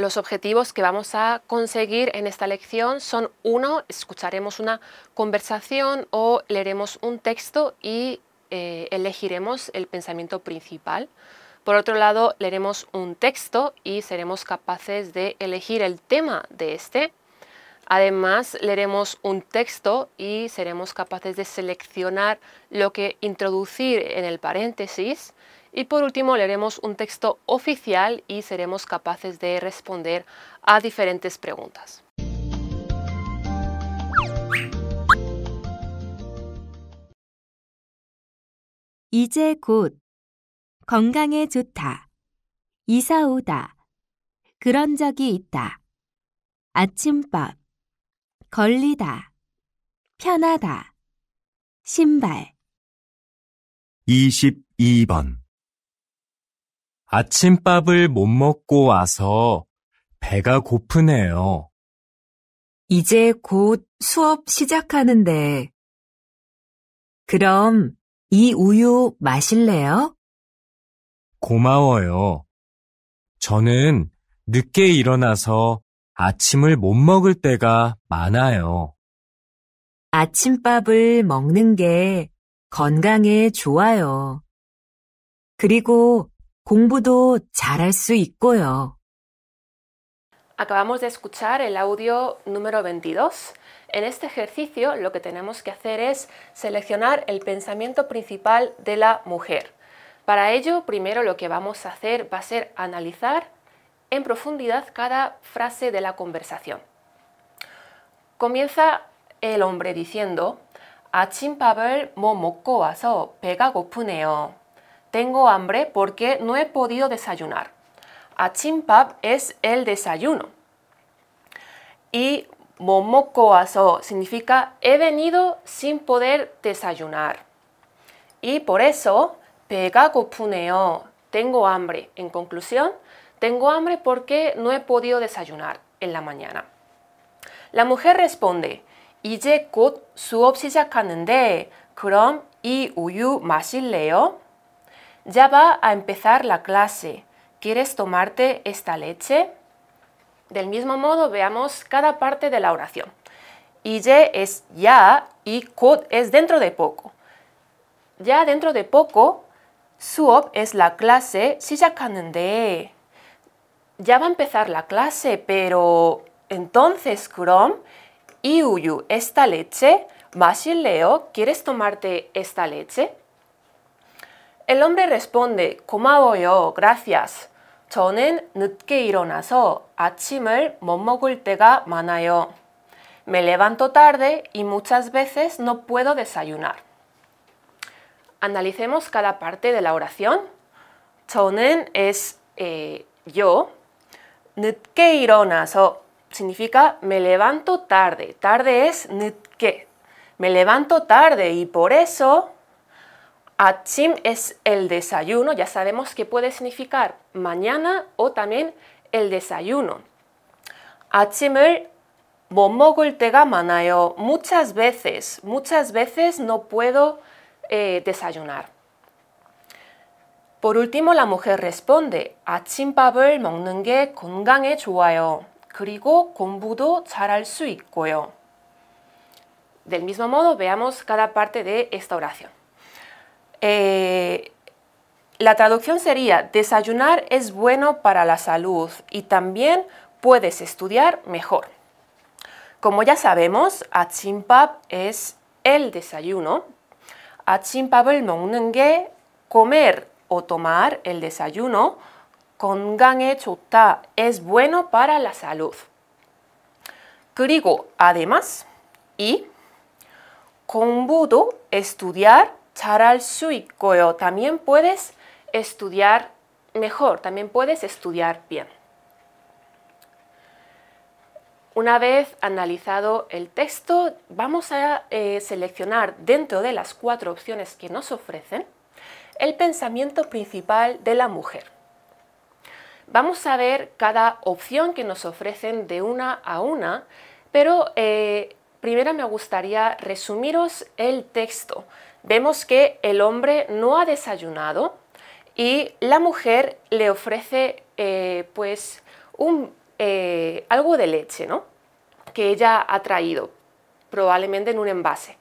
los objetivos que vamos a conseguir en esta lección son uno, escucharemos una conversación o leeremos un texto y eh, elegiremos el pensamiento principal. Por otro lado, leeremos un texto y seremos capaces de elegir el tema de este. Además, leeremos un texto y seremos capaces de seleccionar lo que introducir en el paréntesis. Y por último, leeremos un texto oficial y seremos capaces de responder a diferentes preguntas. 이제 곧 건강에 좋다. 이사 오다. 그런 적이 있다. 아침밥. 걸리다. 편하다. 신발. 22번. 아침밥을 못 먹고 와서 배가 고프네요. 이제 곧 수업 시작하는데. 그럼 이 우유 마실래요? 고마워요. 저는 늦게 일어나서 아침을 못 먹을 때가 많아요. 아침밥을 먹는 게 건강에 좋아요. 그리고 공부도 잘할 수 있고요. Acabamos de escuchar el audio número 22. En este ejercicio lo que tenemos que hacer es seleccionar el pensamiento principal de la mujer. Para ello, primero lo que vamos a hacer va a ser analizar en profundidad cada frase de la conversación. Comienza el hombre diciendo 아침밥을 못 먹고 와서 배가 고프네요. Tengo hambre porque no he podido desayunar. 아침밥 es el desayuno. Y momoko waso significa he venido sin poder desayunar. Y por eso, pega gopuneo, tengo hambre. En conclusión, tengo hambre porque no he podido desayunar en la mañana. La mujer responde, 이제 곧 수업 시작하는데 그럼 이 우유 마실래요? Ya va a empezar la clase. ¿Quieres tomarte esta leche? Del mismo modo, veamos cada parte de la oración. Ije es ya y 곧 es dentro de poco. Ya dentro de poco, 수업 es la clase 시작하는데. Ya va a empezar la clase, pero entonces 그럼 이 우유, esta leche, 마실래요? ¿Quieres tomarte esta leche? El hombre responde, 고마워요, gracias. 저는 늦게 일어나서 아침을 못 먹을 때가 많아요. Me levanto tarde y muchas veces no puedo desayunar. Analicemos cada parte de la oración. 저는 es eh, yo. 늦게 일어나서 significa me levanto tarde. Tarde es 늦게. Me levanto tarde y por eso Achim es el desayuno, ya sabemos que puede significar mañana o también el desayuno. 아침을 못 먹을 때가 많아요. Muchas veces, muchas veces no puedo eh, desayunar. Por último, la mujer responde, 아침밥을 먹는 게 건강에 좋아요. 그리고 공부도 잘할 수 있고요. Del mismo modo, veamos cada parte de esta oración. Eh, la traducción sería, desayunar es bueno para la salud y también puedes estudiar mejor. Como ya sabemos, achimpap es el desayuno. 아침밥을 먹는 게 comer o tomar el desayuno. 건강에 좋다 es bueno para la salud. 그리고 además y 공부도 estudiar 잘할 수 있고요. También puedes estudiar mejor, también puedes estudiar bien. Una vez analizado el texto, vamos a eh, seleccionar dentro de las cuatro opciones que nos ofrecen el pensamiento principal de la mujer. Vamos a ver cada opción que nos ofrecen de una a una, pero eh, primero me gustaría resumiros el texto vemos que el hombre no ha desayunado y la mujer le ofrece eh, pues un eh, algo de leche, ¿no? Que ella ha traído, probablemente en un envase.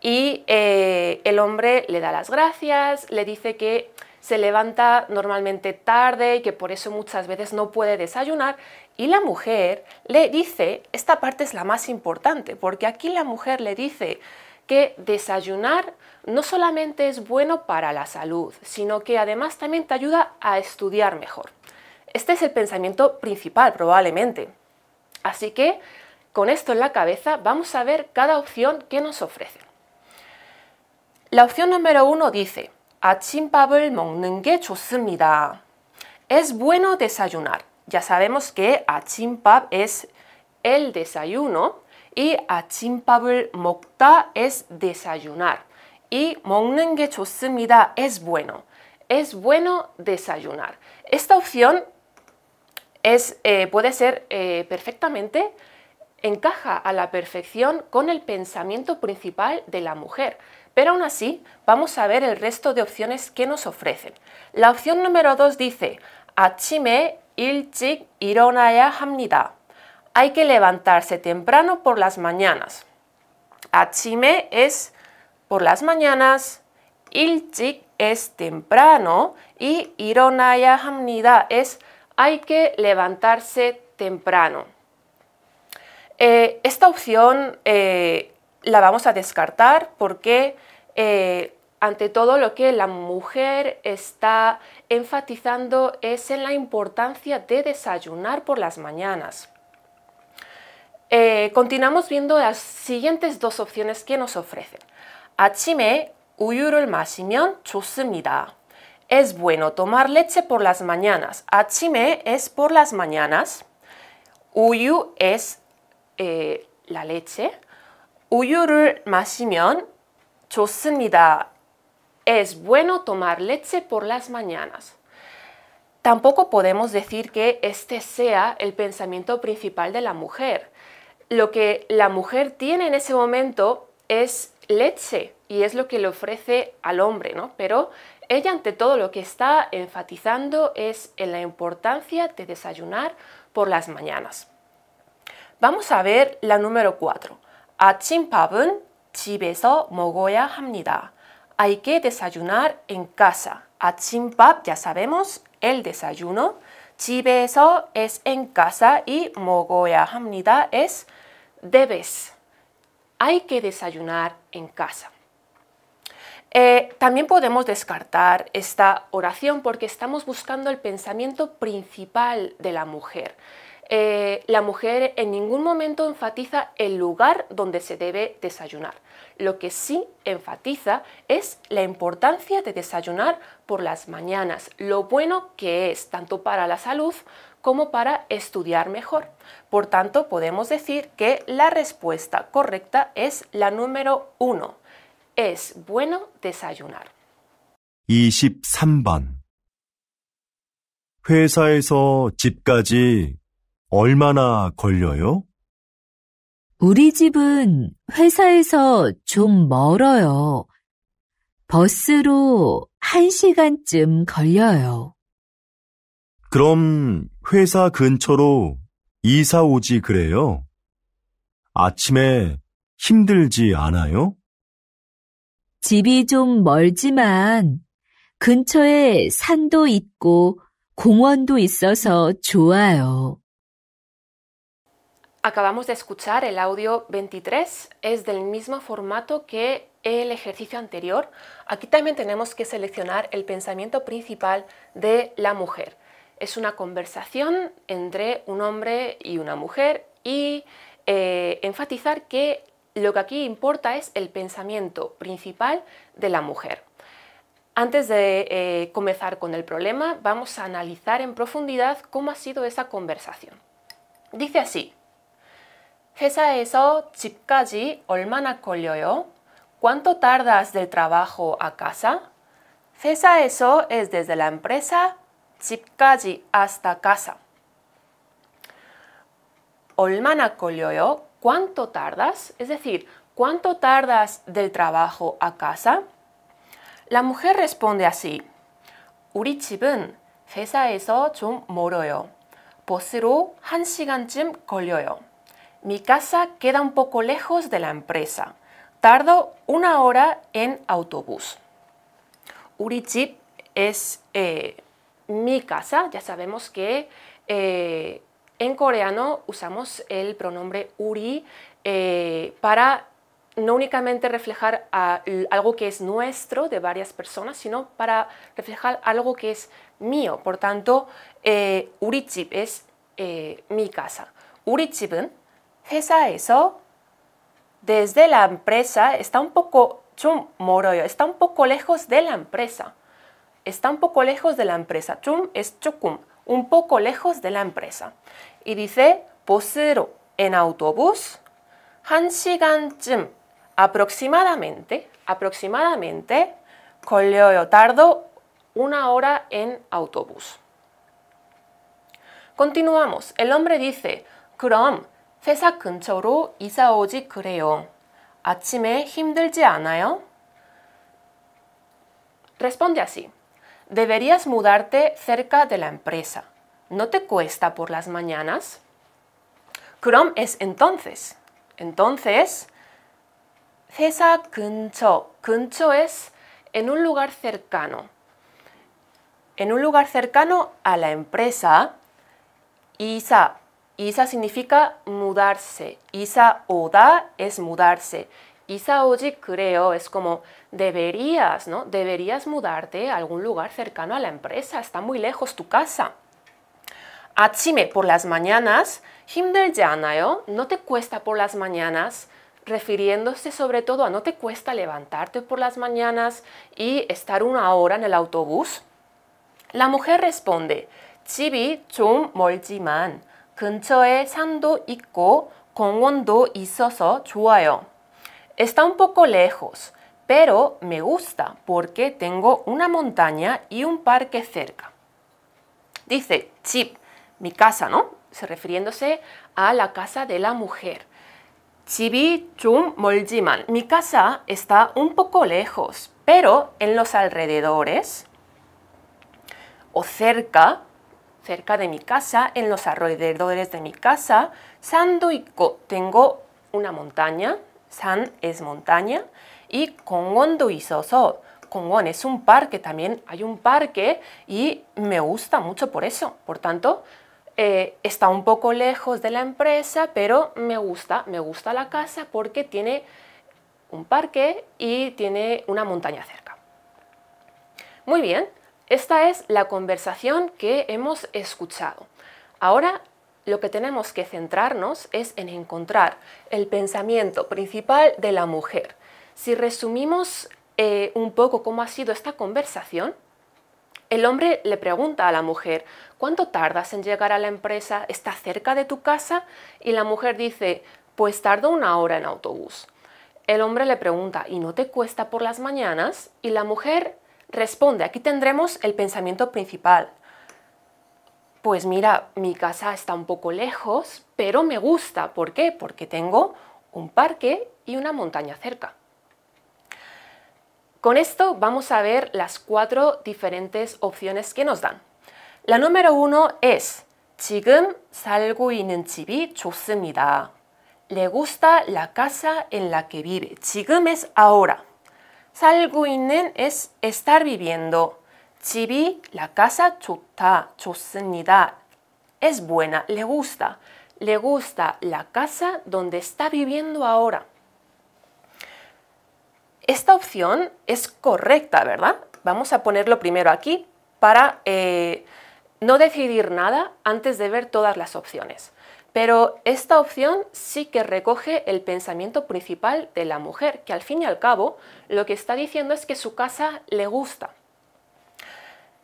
Y eh, el hombre le da las gracias, le dice que se levanta normalmente tarde y que por eso muchas veces no puede desayunar. Y la mujer le dice, esta parte es la más importante, porque aquí la mujer le dice que desayunar no solamente es bueno para la salud, sino que además también te ayuda a estudiar mejor. Este es el pensamiento principal probablemente. Así que con esto en la cabeza vamos a ver cada opción que nos ofrece. La opción número uno dice, 아침밥을 먹는 게 좋습니다. Es bueno desayunar. Ya sabemos que 아침밥 es el desayuno y 아침밥을 먹다 es desayunar. Y 먹는 게 좋습니다 es bueno. Es bueno desayunar. Esta opción es, eh, puede ser eh, perfectamente, encaja a la perfección con el pensamiento principal de la mujer. Pero aún así, vamos a ver el resto de opciones que nos ofrecen. La opción número 2 dice, 아침에 일찍 일어나야 합니다. hay que levantarse temprano por las mañanas. Achime es por las mañanas, ilchik es temprano y ironaya hamnida es hay que levantarse temprano. Eh, esta opción eh, la vamos a descartar porque eh, ante todo lo que la mujer está enfatizando es en la importancia de desayunar por las mañanas. continuamos viendo las siguientes dos opciones que nos ofrecen. 아침에 우유를 마시면 좋습니다. Es bueno tomar leche por las mañanas. 아침에 es por las mañanas. 우유 es la leche. 우유를 마시면 좋습니다. Es bueno tomar leche por las mañanas. Tampoco podemos decir que este sea el pensamiento principal de la mujer. Lo que la mujer tiene en ese momento es leche y es lo que le ofrece al hombre, ¿no? Pero ella ante todo lo que está enfatizando es en la importancia de desayunar por las mañanas. Vamos a ver la número 4. 아침밥은 집에서 먹어야 합니다. Hay que desayunar en casa. 아침밥, ya sabemos, el desayuno. 집에서 es en casa y 먹어야 합니다 es debes. Hay que desayunar en casa. Eh, también podemos descartar esta oración porque estamos buscando el pensamiento principal de la mujer. Eh, la mujer en ningún momento enfatiza el lugar donde se debe desayunar. Lo que sí enfatiza es la importancia de desayunar por las mañanas, lo bueno que es tanto para la salud como para estudiar mejor. Por tanto, podemos decir que la respuesta correcta es la número uno. Es bueno desayunar. 23번 회사에서 집까지 얼마나 걸려요? 우리 집은 회사에서 좀 멀어요. 버스로 한 시간쯤 걸려요. 그럼 회사 근처로 이사 오지 그래요? 아침에 힘들지 않아요? 집이 좀 멀지만 근처에 산도 있고 공원도 있어서 좋아요. Acabamos de escuchar el audio 23, es del mismo formato que el ejercicio anterior. Aquí también tenemos que seleccionar el pensamiento principal de la mujer. Es una conversación entre un hombre y una mujer y eh, enfatizar que lo que aquí importa es el pensamiento principal de la mujer. Antes de eh, comenzar con el problema, vamos a analizar en profundidad cómo ha sido esa conversación. Dice así, 회사에서 집까지 얼마나 걸려요? ¿Cuánto tardas del trabajo a casa? 회사에서 es desde la empresa, 집까지 hasta casa. 얼마나 걸려요? ¿Cuánto tardas? Es decir, ¿cuánto tardas del trabajo a casa? La mujer responde así. 우리 집은 회사에서 좀 멀어요. 버스로 1시간쯤 걸려요. Mi casa queda un poco lejos de la empresa. Tardo una hora en autobús. 우리 집 es eh, mi casa. Ya sabemos que eh, en coreano usamos el pronombre uri eh, para no únicamente reflejar a- l- algo que es nuestro de varias personas, sino para reflejar algo que es mío. Por tanto, eh, 우리 집 es eh, mi casa. 우리 집은 회사에서 desde la empresa está un poco 좀 멀어요. Está un poco lejos de la empresa. Está un poco lejos de la empresa. 좀 es 조금, un poco lejos de la empresa. Y dice 버스로 en autobús 한 시간쯤 aproximadamente aproximadamente 걸려요. Tardo una hora en autobús. Continuamos. El hombre dice, 그럼 회사 근처로 이사 오지 그래요. 아침에 힘들지 않아요? Responde así. Deberías mudarte cerca de la empresa. ¿No te cuesta por las mañanas? 그럼 es entonces. Entonces, 회사 근처. 근처 es en un lugar cercano. En un lugar cercano a la empresa, 이사. Isa significa mudarse. Isa oda es mudarse. Isa oji creo es como deberías, ¿no? Deberías mudarte a algún lugar cercano a la empresa. Está muy lejos tu casa. Achime por las mañanas. Himdelji. No te cuesta por las mañanas refiriéndose sobre todo a no te cuesta levantarte por las mañanas y estar una hora en el autobús? La mujer responde, Chibi chum moljiman. 근처에 산도 있고 공원도 있어서 좋아요. Está un poco lejos, pero me gusta porque tengo una montaña y un parque cerca. Dice, 집, mi casa, ¿no? Se refiriéndose a la casa de la mujer. 집이 좀 멀지만, mi casa está un poco lejos, pero en los alrededores o cerca, cerca de mi casa, en los alrededores de mi casa. Sanduiko, tengo una montaña. San es montaña. Y kongondo isoso. Kongon es un parque también. Hay un parque y me gusta mucho por eso. Por tanto, eh, está un poco lejos de la empresa, pero me gusta, me gusta la casa porque tiene un parque y tiene una montaña cerca. Muy bien, esta es la conversación que hemos escuchado. Ahora lo que tenemos que centrarnos es en encontrar el pensamiento principal de la mujer. Si resumimos eh, un poco cómo ha sido esta conversación, el hombre le pregunta a la mujer, ¿cuánto tardas en llegar a la empresa? ¿Está cerca de tu casa? Y la mujer dice, pues tardo una hora en autobús. El hombre le pregunta, ¿y no te cuesta por las mañanas? Y la mujer responde, aquí tendremos el pensamiento principal. Pues mira, mi casa está un poco lejos, pero me gusta. ¿Por qué? Porque tengo un parque y una montaña cerca. Con esto vamos a ver las cuatro diferentes opciones que nos dan. La número uno es 지금 살고 있는 집이 좋습니다. Le gusta la casa en la que vive. 지금 es ahora. 살고 있는 es estar viviendo. 집이 la casa 좋다, 좋습니다. Es buena, le gusta. Le gusta la casa donde está viviendo ahora. Esta opción es correcta, ¿verdad? Vamos a ponerlo primero aquí para eh, no decidir nada antes de ver todas las opciones. Pero esta opción sí que recoge el pensamiento principal de la mujer, que al fin y al cabo lo que está diciendo es que su casa le gusta.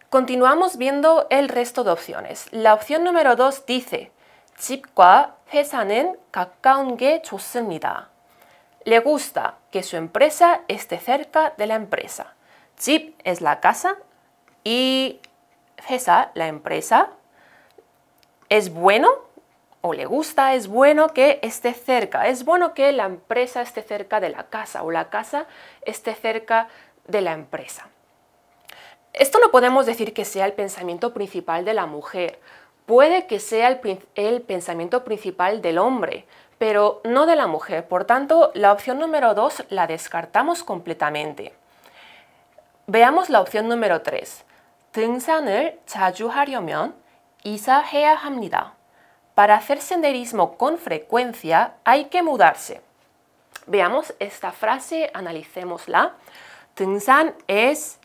Continuamos viendo el resto de opciones. La opción número 2 dice 집과 회사는 가까운 게 좋습니다. Le gusta que su empresa esté cerca de la empresa. 집 es la casa y 회사, la empresa, es bueno o le gusta, es bueno que esté cerca. Es bueno que la empresa esté cerca de la casa o la casa esté cerca de la empresa. Esto no podemos decir que sea el pensamiento principal de la mujer, puede que sea el, prin- el pensamiento principal del hombre, pero no de la mujer. Por tanto, la opción número 2 la descartamos completamente. veamos la opción número 3. 등산을 자주 하려면 이사해야 합니다. Para hacer senderismo con frecuencia hay que mudarse. Veamos esta frase, analicémosla. 등산 es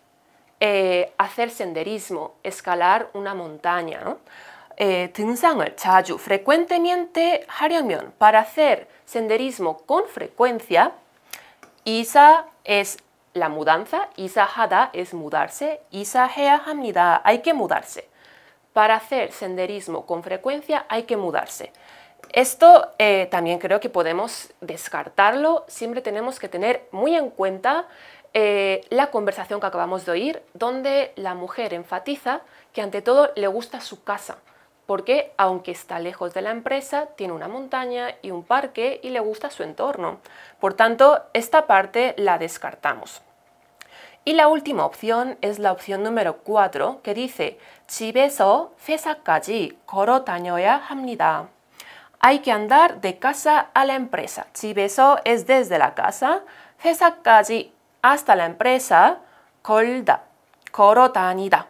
eh, hacer senderismo, escalar una montaña. ¿no? Eh, 등산을 자주, frecuentemente 하려면, para hacer senderismo con frecuencia, 이사 es la mudanza, 이사하다 es mudarse, 이사해야 합니다, hay que mudarse. Para hacer senderismo con frecuencia hay que mudarse. Esto eh, también creo que podemos descartarlo, siempre tenemos que tener muy en cuenta eh, la conversación que acabamos de oír, donde la mujer enfatiza que ante todo le gusta su casa, porque aunque está lejos de la empresa, tiene una montaña y un parque y le gusta su entorno. Por tanto, esta parte la descartamos. Y la última opción es la opción número 4, que dice 집에서 회사까지 걸어 다녀야 합니다. Hay que andar de casa a la empresa. 집에서 es desde la casa, 회사까지 hasta la empresa, 걸다, 걸어 다니다.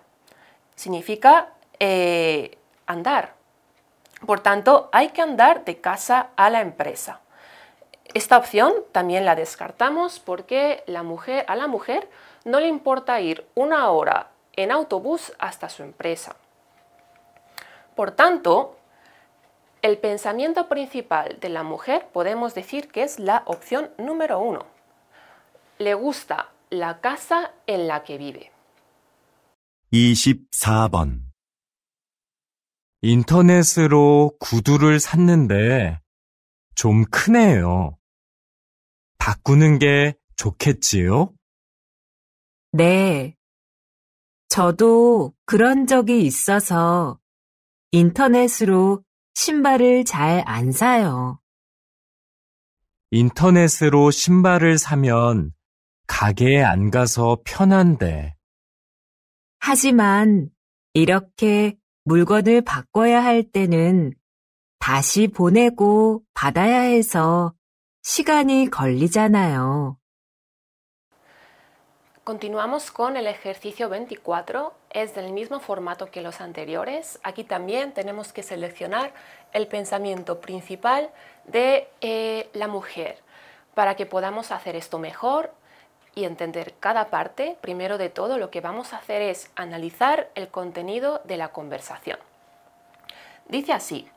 Significa eh, andar. Por tanto, hay que andar de casa a la empresa. Esta opción también la descartamos porque la mujer, a la mujer no le importa ir una hora en autobús hasta su empresa. Por tanto, el pensamiento principal de la mujer podemos decir que es la opción número uno. Le gusta la casa en la que vive. 24번. 인터넷으로 구두를 샀는데 좀 크네요. 바꾸는 게 좋겠지요? 네. 저도 그런 적이 있어서 인터넷으로 신발을 잘 안 사요. 인터넷으로 신발을 사면 가게에 안 가서 편한데 하지만 이렇게 물건을 바꿔야 할 때는 다시 보내고 받아야 해서 시간이 걸리잖아요. Continuamos con el ejercicio 24. Es del mismo formato que los anteriores. Aquí también tenemos que seleccionar el pensamiento principal de eh, la mujer. Para que podamos hacer esto mejor y entender cada parte, primero de todo lo que vamos a hacer es analizar el contenido de la conversación. Dice así.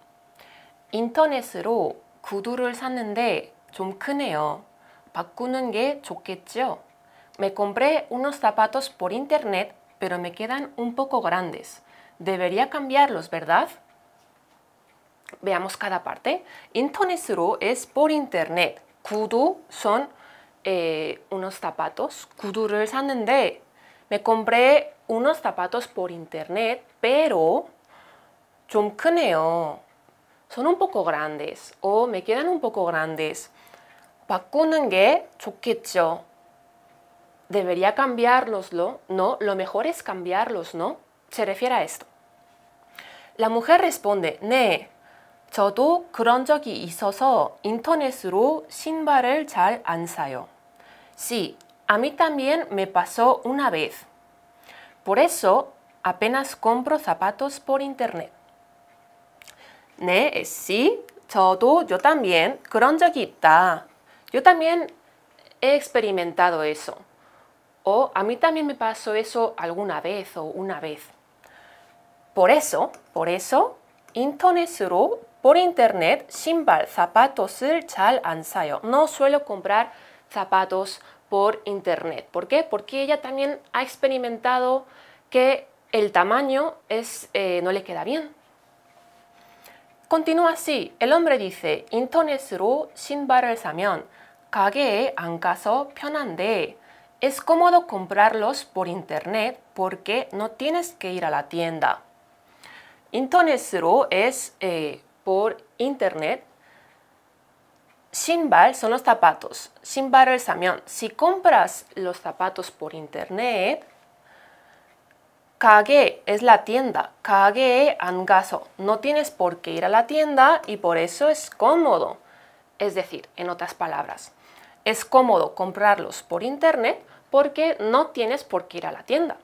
인터넷으로 구두를 샀는데 좀 크네요. 바꾸는 게 좋겠죠? Me compré unos zapatos por internet, pero me quedan un poco grandes. Debería cambiarlos, ¿verdad? Veamos cada parte. 인터넷으로 es por internet. 구두 son eh, unos zapatos. 구두를 샀는데 me compré unos zapatos por internet, pero 좀 크네요. Son un poco grandes o me quedan un poco grandes. 바꾸는 게 좋겠죠. ¿Debería cambiarloslo? No, lo mejor es cambiarlos, ¿no? Se refiere a esto. La mujer responde, 네, 저도 그런 적이 있어서 인터넷으로 신발을 잘 안 사요. Sí, a mí también me pasó una vez. Por eso apenas compro zapatos por internet. 네, es sí, 저도, yo también, 그런 적이 있다. Yo también he experimentado eso. O a mí también me pasó eso alguna vez o una vez. Por eso, por eso, 인터넷으로, por internet, 신발, zapatos,을 잘 안 사요. No suelo comprar zapatos por internet. ¿Por qué? Porque ella también ha experimentado que el tamaño es, eh, no le queda bien. Continúa así. El hombre dice, 인터넷으로 신발을 사면 가게에 안 가서 편한데 es cómodo comprarlos por internet porque no tienes que ir a la tienda. 인터넷으로 es eh, por internet. 신발 son los zapatos. 신발을 사면 si compras los zapatos por internet 가게 es la tienda. 가게에 안 가서. No tienes por qué ir a la tienda y por eso es cómodo. Es decir, en otras palabras, es cómodo comprarlos por internet porque no tienes por qué ir a la tienda.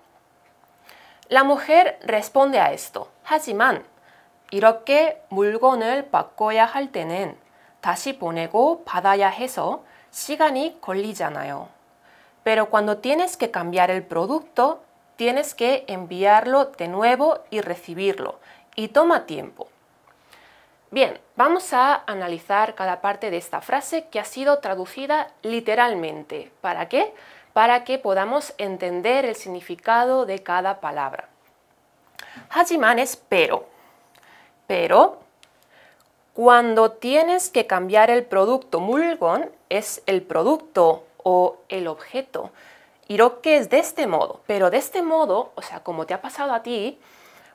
La mujer responde a esto. 하지만 이렇게 물건을 바꿔야 할 때는 다시 보내고 받아야 해서 시간이 걸리잖아요. Pero cuando tienes que cambiar el producto, tienes que enviarlo de nuevo y recibirlo. Y toma tiempo. Bien, vamos a analizar cada parte de esta frase que ha sido traducida literalmente. ¿Para qué? Para que podamos entender el significado de cada palabra. Hajiman es pero. Pero cuando tienes que cambiar el producto, mulgon es el producto o el objeto. Iroke es de este modo, pero de este modo, o sea, como te ha pasado a ti,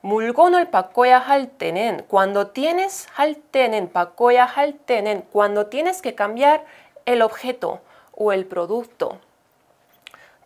물건을 바꿔야 할 때는 cuando tienes 할 때는 바꿔야 할 때는 cuando tienes que cambiar el objeto o el producto.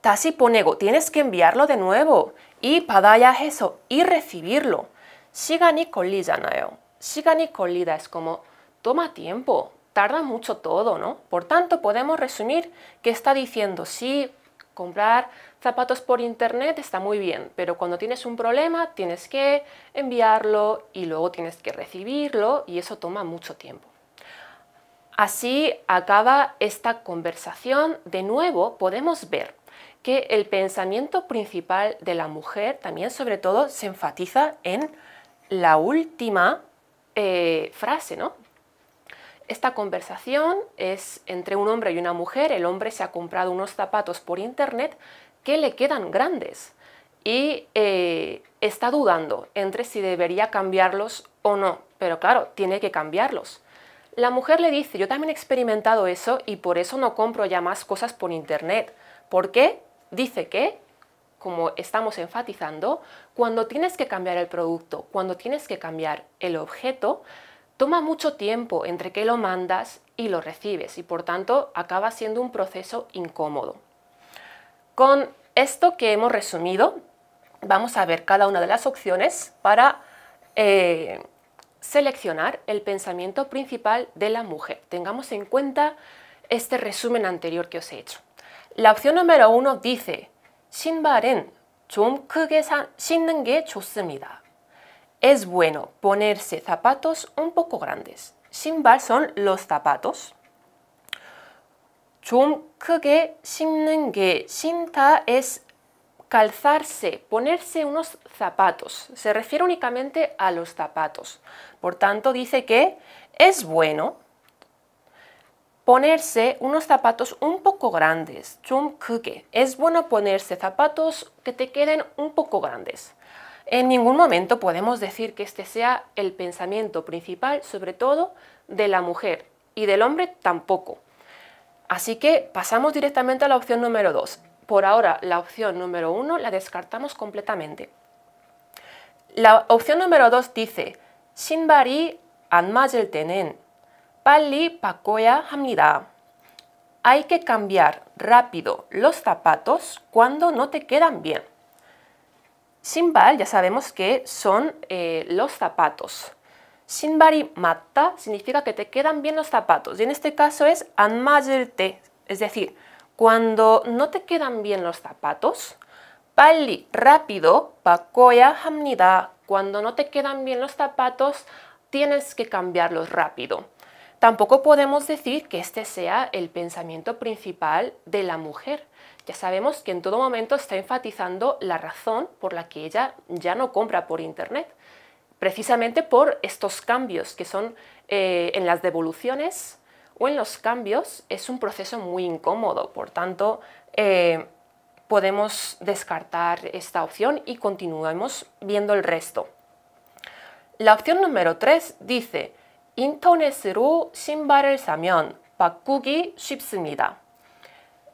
다시 보내고 tienes que enviarlo de nuevo y 받아야 해서 y recibirlo. 시간이 걸리잖아요. 시간이 걸리다 es como toma tiempo, tarda mucho todo, ¿no? Por tanto, podemos resumir que está diciendo sí, comprar zapatos por internet está muy bien, pero cuando tienes un problema tienes que enviarlo y luego tienes que recibirlo y eso toma mucho tiempo. Así acaba esta conversación. De nuevo podemos ver que el pensamiento principal de la mujer también sobre todo se enfatiza en la última eh, frase, ¿no? Esta conversación es entre un hombre y una mujer. El hombre se ha comprado unos zapatos por internet que le quedan grandes y eh, está dudando entre si debería cambiarlos o no. Pero claro, tiene que cambiarlos. La mujer le dice, yo también he experimentado eso y por eso no compro ya más cosas por internet. ¿Por qué? Dice que, como estamos enfatizando, cuando tienes que cambiar el producto, cuando tienes que cambiar el objeto, toma mucho tiempo entre que lo mandas y lo recibes y por tanto acaba siendo un proceso incómodo. Con esto que hemos resumido, vamos a ver cada una de las opciones para eh, seleccionar el pensamiento principal de la mujer. Tengamos en cuenta este resumen anterior que os he hecho. La opción número uno dice 신발은 좀 크게 신는 게 좋습니다. Es bueno ponerse zapatos un poco grandes. Sinbal son los zapatos. 좀 크게 신는 게 신다 es calzarse, ponerse unos zapatos. Se refiere únicamente a los zapatos. Por tanto, dice que es bueno ponerse unos zapatos un poco grandes. 좀 크게. Es bueno ponerse zapatos que te queden un poco grandes. En ningún momento podemos decir que este sea el pensamiento principal, sobre todo de la mujer, y del hombre tampoco. Así que pasamos directamente a la opción número 2. Por ahora, la opción número 1 la descartamos completamente. La opción número 2 dice, 신발이 안 맞을 때는 빨리 바꿔야 합니다. Hay que cambiar rápido los zapatos cuando no te quedan bien. Sinbal ya sabemos que son eh, los zapatos. Sinbari mata significa que te quedan bien los zapatos. Y en este caso es anmajerte, es decir, cuando no te quedan bien los zapatos, pali rápido, pakoya hamnida. Cuando no te quedan bien los zapatos, tienes que cambiarlos rápido. Tampoco podemos decir que este sea el pensamiento principal de la mujer. Ya sabemos que en todo momento está enfatizando la razón por la que ella ya no compra por Internet, precisamente por estos cambios que son eh, en las devoluciones o en los cambios es un proceso muy incómodo, por tanto eh, podemos descartar esta opción y continuamos viendo el resto. La opción número 3 dice 인터넷으로 신발을 사면 바꾸기 쉽습니다.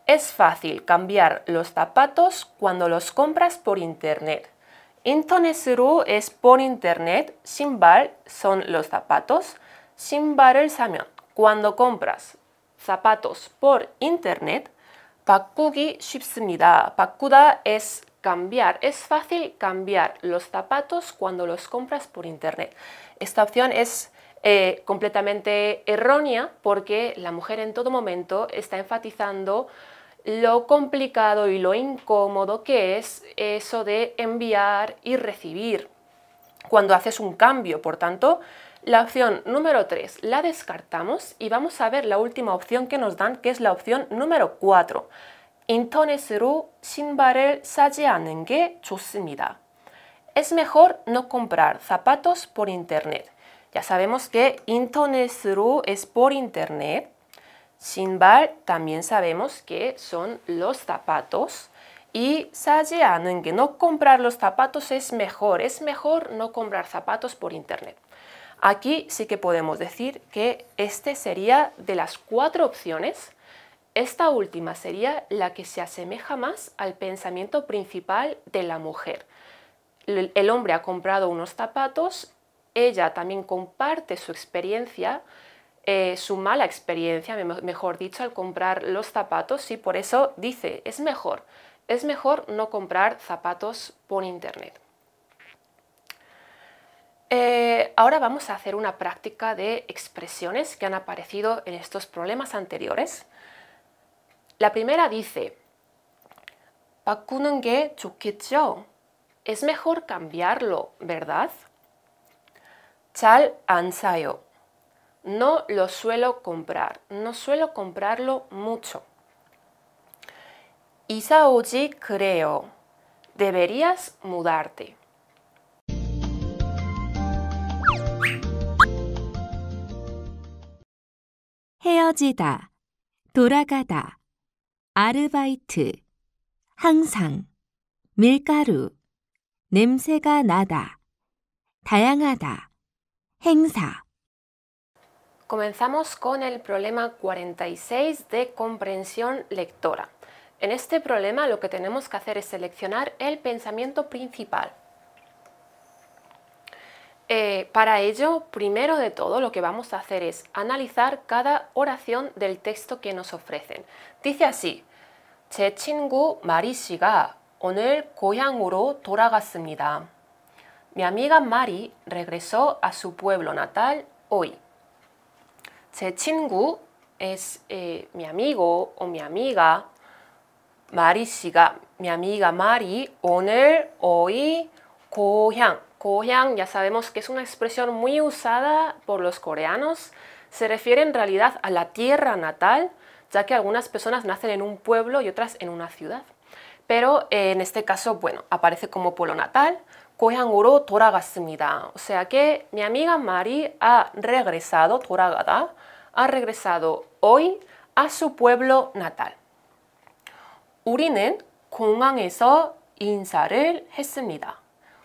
Es fácil cambiar los zapatos cuando los compras por internet. 인터넷으로 es por internet, 신발 son los zapatos, 신발을 사면 cuando compras zapatos por internet, 바꾸기 쉽습니다. 바꾸다 es cambiar, es fácil cambiar los zapatos cuando los compras por internet. Esta opción es eh, completamente errónea porque la mujer en todo momento está enfatizando lo complicado y lo incómodo que es eso de enviar y recibir cuando haces un cambio. Por tanto, la opción número 3 la descartamos y vamos a ver la última opción que nos dan, que es la opción número 4. 인터넷으로 신발을 사지 않는 게 좋습니다. Es mejor no comprar zapatos por internet. Ya sabemos que 인터넷으로 es por internet Sinbal también sabemos que son los zapatos y 사지 않은 que no comprar los zapatos es mejor, es mejor no comprar zapatos por internet. Aquí sí que podemos decir que este sería de las cuatro opciones, esta última sería la que se asemeja más al pensamiento principal de la mujer. El hombre ha comprado unos zapatos, ella también comparte su experiencia eh, su mala experiencia, mejor dicho, al comprar los zapatos y por eso dice, es mejor, es mejor no comprar zapatos por internet. Eh, ahora vamos a hacer una práctica de expresiones que han aparecido en estos problemas anteriores. La primera dice, Es mejor cambiarlo, ¿verdad? 잘 ansayo No lo suelo comprar. No suelo comprarlo mucho. Isaoji creo. Deberías mudarte. 헤어지다, 돌아가다, 아르바이트, 항상, 밀가루, 냄새가 나다, 다양하다, 행사. Comenzamos con el problema 46 de comprensión lectora. En este problema lo que tenemos que hacer es seleccionar el pensamiento principal. Eh, para ello, primero de todo, lo que vamos a hacer es analizar cada oración del texto que nos ofrecen. Dice así, 제 친구 마리 씨가 오늘 고향으로 돌아갔습니다. Mi amiga Mari regresó a su pueblo natal hoy. 제 친구 es eh, mi amigo o mi amiga. 마리 씨가 mi amiga Mari 오늘 hoy 고향. 고향 ya sabemos que es una expresión muy usada por los coreanos. Se refiere en realidad a la tierra natal, ya que algunas personas nacen en un pueblo y otras en una ciudad. Pero eh, en este caso, bueno, aparece como pueblo natal. 고향으로 돌아갔습니다. O sea que mi amiga Mari ha regresado, 돌아가다, ha regresado hoy a su pueblo natal. 우리는 공항에서 인사를 했습니다.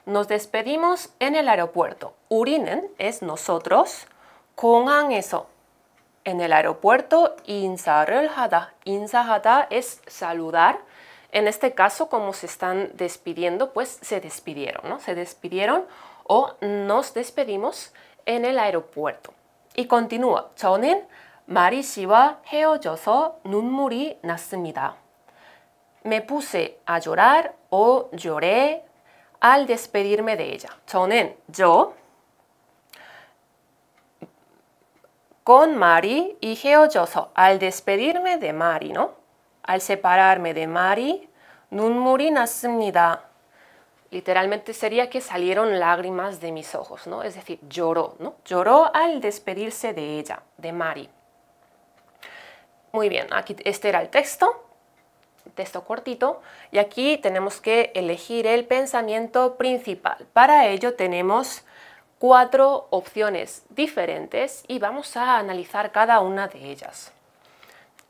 Nos despedimos en el aeropuerto. 우리는 es nosotros. 공항에서 en el aeropuerto 인사를 하다. 인사하다 es saludar. En este caso, como se están despidiendo, pues se despidieron, ¿no? Se despidieron o nos despedimos en el aeropuerto. Y continúa. 저는 마리 씨와 헤어져서 눈물이 났습니다. Me puse a llorar o lloré al despedirme de ella. 저는 yo con Mari y 헤어져서 al despedirme de Mari, ¿no? Al separarme de Mari, 눈물이 났습니다. Literalmente sería que salieron lágrimas de mis ojos, ¿no? Es decir, lloró, ¿no? Lloró al despedirse de ella, de Mari. Muy bien, aquí este era el texto, texto cortito, y aquí tenemos que elegir el pensamiento principal. Para ello tenemos cuatro opciones diferentes y vamos a analizar cada una de ellas.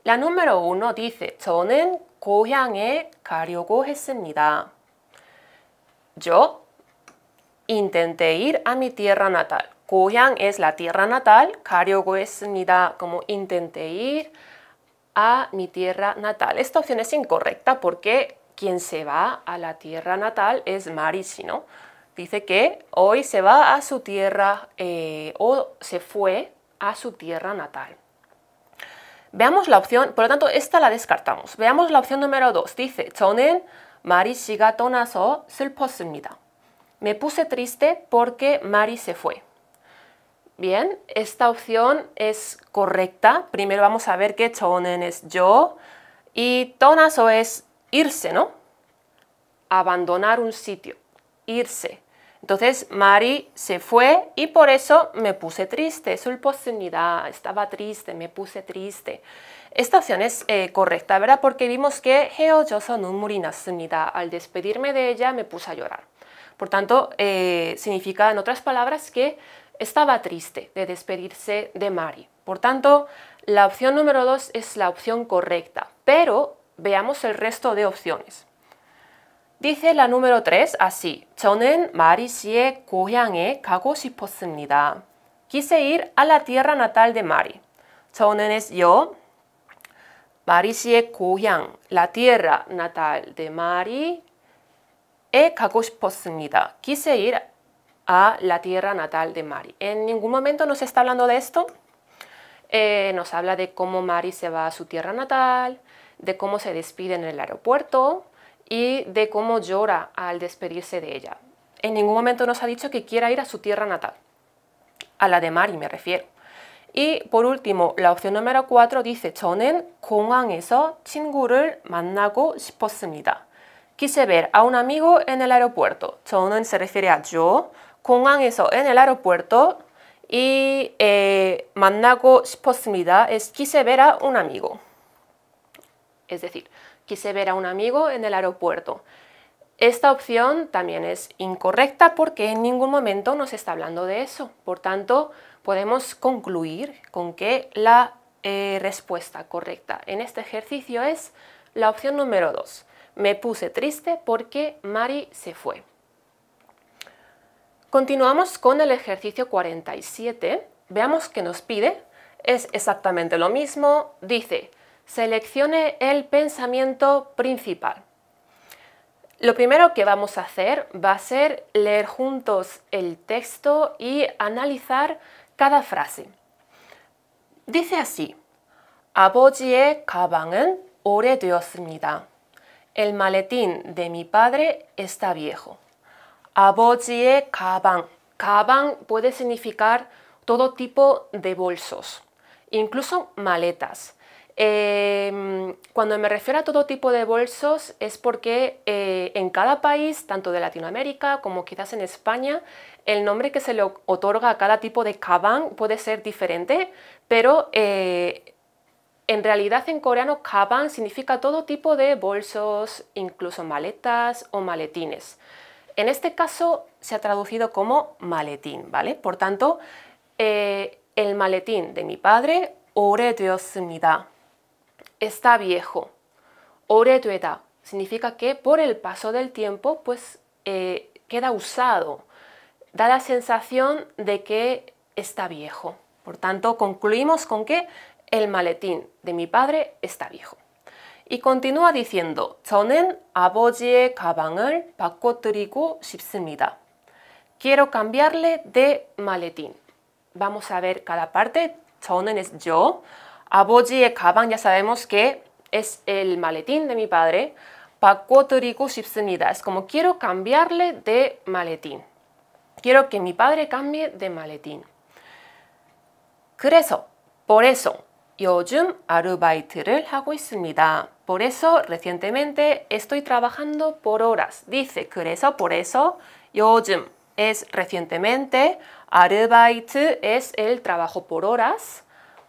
La número uno dice, 저는 고향에 가려고 했습니다. Yo intenté ir a mi tierra natal. 고향 es la tierra natal, 가려고 했습니다 como intenté ir a mi tierra natal. Esta opción es incorrecta porque quien se va a la tierra natal es Marisi, ¿no? Dice que hoy se va a su tierra eh, o se fue a su tierra natal. Veamos la opción, por lo tanto, esta la descartamos. Veamos la opción número 2. Dice, 저는 마리 씨가 떠나서 슬펐습니다. Me puse triste porque Mari se fue. Bien, esta opción es correcta. Primero vamos a ver que 저는 es yo y 떠나서 es irse, ¿no? Abandonar un sitio, irse. Entonces Mari se fue y por eso me puse triste. 슬펐습니다. Estaba triste, me puse triste. Esta opción es eh, correcta, ¿verdad? Porque vimos que 헤어져서 눈물이 났습니다. Al despedirme de ella me puse a llorar. Por tanto, eh, significa en otras palabras que estaba triste de despedirse de Mari. Por tanto, la opción número 2 es la opción correcta, pero veamos el resto de opciones. Dice la número 3 así. 저는 마리 씨의 고향에 가고 싶었습니다. Quise ir a la tierra natal de Mari. 저는 es yo. 마리 씨의 고향, la tierra natal de Mari. E 가고 싶었습니다. Quise ir a la tierra natal de Mari. En ningún momento nos está hablando de esto. Eh, nos habla de cómo Mari se va a su tierra natal, de cómo se despide en el aeropuerto y de cómo llora al despedirse de ella. En ningún momento nos ha dicho que quiera ir a su tierra natal. A la de Mari me refiero. Y por último, la opción número 4 dice 저는 공항에서 친구를 만나고 싶었습니다. Quise ver a un amigo en el aeropuerto. 저는 se refiere a yo. 공항에서 en el aeropuerto y eh, 만나고 싶었습니다 es quise ver a un amigo. Es decir, quise ver a un amigo en el aeropuerto. Esta opción también es incorrecta porque en ningún momento nos está hablando de eso. Por tanto, podemos concluir con que la eh, respuesta correcta en este ejercicio es la opción número 2. Me puse triste porque Mari se fue. Continuamos con el ejercicio 47. Veamos qué nos pide. Es exactamente lo mismo. Dice, seleccione el pensamiento principal. Lo primero que vamos a hacer va a ser leer juntos el texto y analizar cada frase. Dice así, 아버지의 가방은 오래되었습니다. El maletín de mi padre está viejo. 아버지의 가방. 가방 puede significar todo tipo de bolsos, incluso maletas. Em, cuando me refiero a todo tipo de bolsos es porque eh, en cada país, tanto de Latinoamérica como quizás en España, el nombre que se le otorga a cada tipo de kabang puede ser diferente, pero eh, en realidad en coreano kabang significa todo tipo de bolsos, incluso maletas o maletines. En este caso se ha traducido como maletín, ¿vale? Por tanto, eh, el maletín de mi padre, 오래되었습니다. Está viejo. 오래되다 significa que por el paso del tiempo, pues eh, queda usado. Da la sensación de que está viejo. Por tanto, concluimos con que el maletín de mi padre está viejo. Y continúa diciendo, 저는 아버지의 가방을 바꿔드리고 싶습니다. Quiero cambiarle de maletín. Vamos a ver cada parte. 저는 es yo. 아버지의 가방 ya sabemos que es el maletín de mi padre. 바꿔드리고 싶습니다. Es como quiero cambiarle de maletín. Quiero que mi padre cambie de maletín. 그래서, por eso, 요즘 아르바이트를 하고 있습니다. Por eso, recientemente estoy trabajando por horas. Dice, 그래서, por eso, 요즘 es recientemente, 아르바이트 es el trabajo por horas,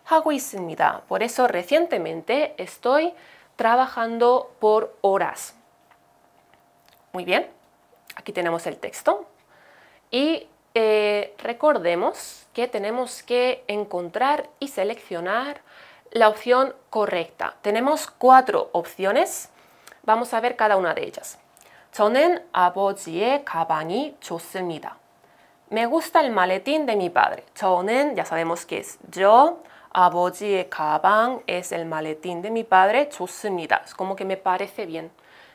하고 있습니다. Por eso, recientemente estoy trabajando por horas. Muy bien, aquí tenemos el texto. Y eh, recordemos que tenemos que encontrar y seleccionar la opción correcta. Tenemos cuatro opciones. Vamos a ver cada una de ellas. 저는 아버지의 가방이 좋습니다. Me gusta el maletín de mi padre. 저는 ya sabemos que es yo. 아버지의 가방 es el maletín de mi padre. 좋습니다. Es como que me parece bien.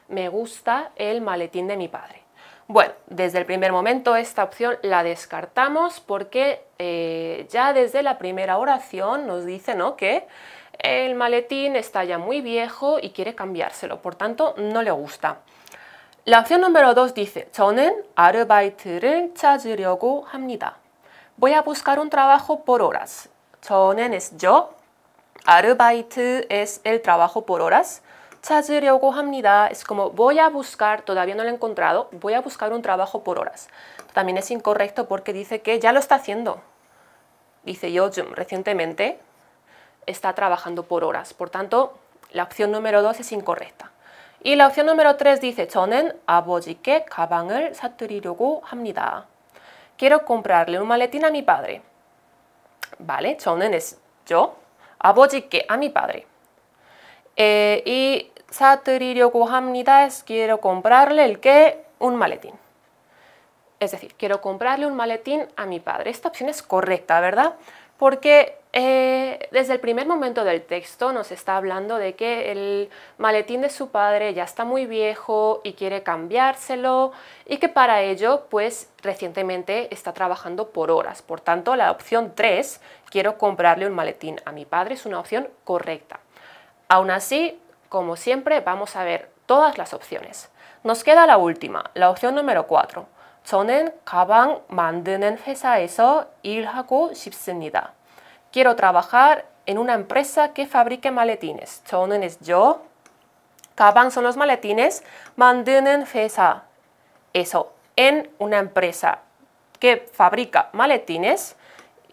Me gusta el maletín de mi padre. Bueno, desde el primer momento esta opción la descartamos porque eh, ya desde la primera oración nos dice ¿no? que el maletín está ya muy viejo y quiere cambiárselo, por tanto no le gusta. La opción número 2 dice, 저는 아르바이트를 찾으려고 합니다. Voy a buscar un trabajo por horas. 저는 es yo. 아르바이트 es el trabajo por horas. 찾으려고 합니다. Es como voy a buscar, todavía no lo he encontrado, voy a buscar un trabajo por horas. También es incorrecto porque dice que ya lo está haciendo. Dice yo recientemente está trabajando por horas. Por tanto, la opción número 2 es incorrecta. Y la opción número 3 dice 저는 아버지께 가방을 사드리려고 합니다. Quiero comprarle un maletín a mi padre. Vale, 저는 es yo. 아버지께 a mi padre. Eh, y 사드리려고 합니다 es quiero comprarle el que un maletín. Es decir, quiero comprarle un maletín a mi padre. Esta opción es correcta, ¿verdad? Porque eh, desde el primer momento del texto nos está hablando de que el maletín de su padre ya está muy viejo y quiere cambiárselo y que para ello, pues recientemente está trabajando por horas. Por tanto, la opción 3, quiero comprarle un maletín a mi padre, es una opción correcta. Aún así, como siempre, vamos a ver todas las opciones. Nos queda la última, la opción número 4. 저는 가방 만드는 회사에서 일하고 싶습니다. Quiero trabajar en una empresa que fabrique maletines. 저는 es yo. 가방 son los maletines. 만드는 회사. Eso, en una empresa que fabrica maletines.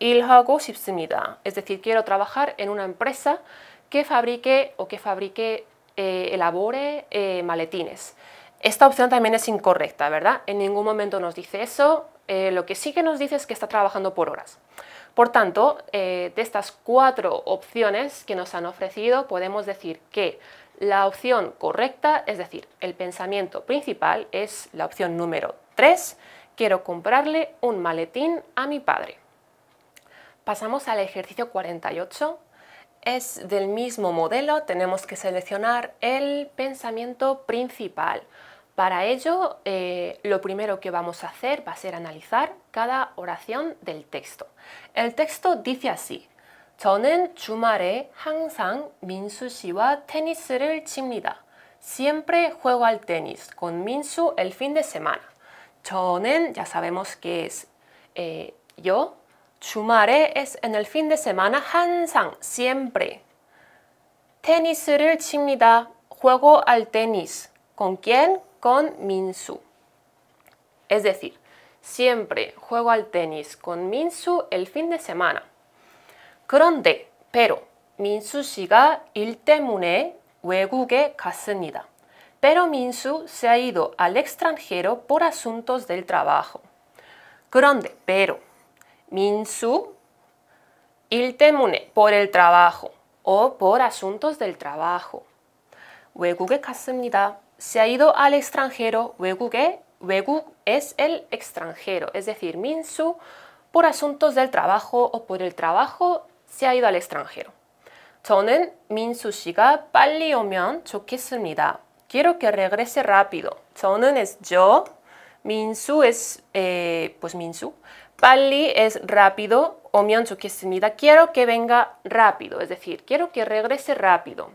일하고 싶습니다. Es decir, quiero trabajar en una empresa que fabrique o que fabrique, eh, elabore eh, maletines. Esta opción también es incorrecta, ¿verdad? En ningún momento nos dice eso. Eh, lo que sí que nos dice es que está trabajando por horas. Por tanto, de estas cuatro opciones que nos han ofrecido, podemos decir que la opción correcta, es decir, el pensamiento principal, es la opción número 3. Quiero comprarle un maletín a mi padre. Pasamos al ejercicio 48 es del mismo modelo, tenemos que seleccionar el pensamiento principal. Para ello, eh, lo primero que vamos a hacer va a ser analizar cada oración del texto. El texto dice así, 저는 주말에 항상 민수 씨와 테니스를 칩니다. Siempre juego al tenis con Minsu el fin de semana. 저는 ya sabemos que es eh, yo, 주말에 es en el fin de semana 항상, siempre. 테니스를 칩니다. Juego al tenis. ¿Con quién? Con Minsu. Es decir, siempre juego al tenis con Minsu el fin de semana. 그런데, pero, 민수 씨가 일 때문에 외국에 갔습니다. Pero Minsu se ha ido al extranjero por asuntos del trabajo. 그런데, pero, 민수 일 때문에 por el trabajo o por asuntos del trabajo. 외국에 갔습니다. Se ha ido al extranjero. 외국에 외국 es el extranjero, es decir, 민수 por asuntos del trabajo o por el trabajo se ha ido al extranjero. 저는 민수 씨가 빨리 오면 좋겠습니다. Quiero que regrese rápido. 저는 es yo, 민수 es eh, pues 민수. 빨리 es rápido, 오면 좋겠습니다. Quiero que venga rápido, es decir, quiero que regrese rápido.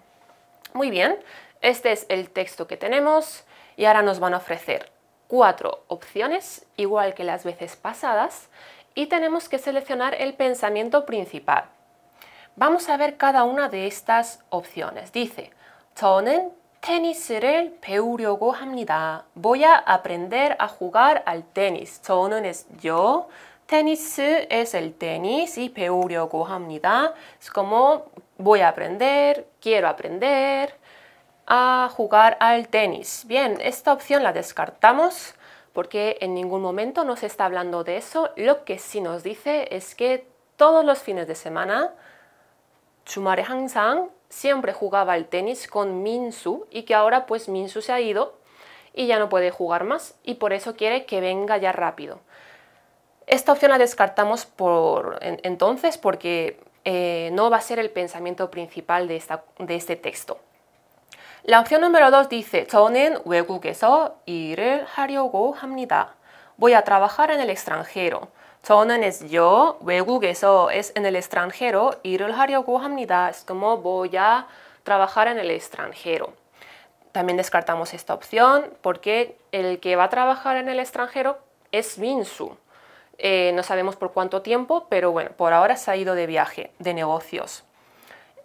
Muy bien, este es el texto que tenemos y ahora nos van a ofrecer cuatro opciones, igual que las veces pasadas, y tenemos que seleccionar el pensamiento principal. Vamos a ver cada una de estas opciones. Dice, 저는 테니스를 배우려고 합니다. Voy a aprender a jugar al tenis. 저는 es yo, Tenis es el tenis y 배우려고 합니다. Es como voy a aprender, quiero aprender a jugar al tenis. Bien, esta opción la descartamos porque en ningún momento nos está hablando de eso. Lo que sí nos dice es que todos los fines de semana Chumare Sang siempre jugaba al tenis con Minsu y que ahora pues Minsu se ha ido y ya no puede jugar más y por eso quiere que venga ya rápido. Esta opción la descartamos por, entonces porque eh, no va a ser el pensamiento principal de este texto. La opción número 2 dice 저는 외국에서 일을 하려고 합니다. Voy a trabajar en el extranjero. 저는 es yo, 외국에서 es en el extranjero, 일을 하려고 합니다. Es como voy a trabajar en el extranjero. también descartamos esta opción porque el que va a trabajar en el extranjero es Minsu. Eh, no sabemos por cuánto tiempo, pero bueno, por ahora se ha ido de viaje, de negocios.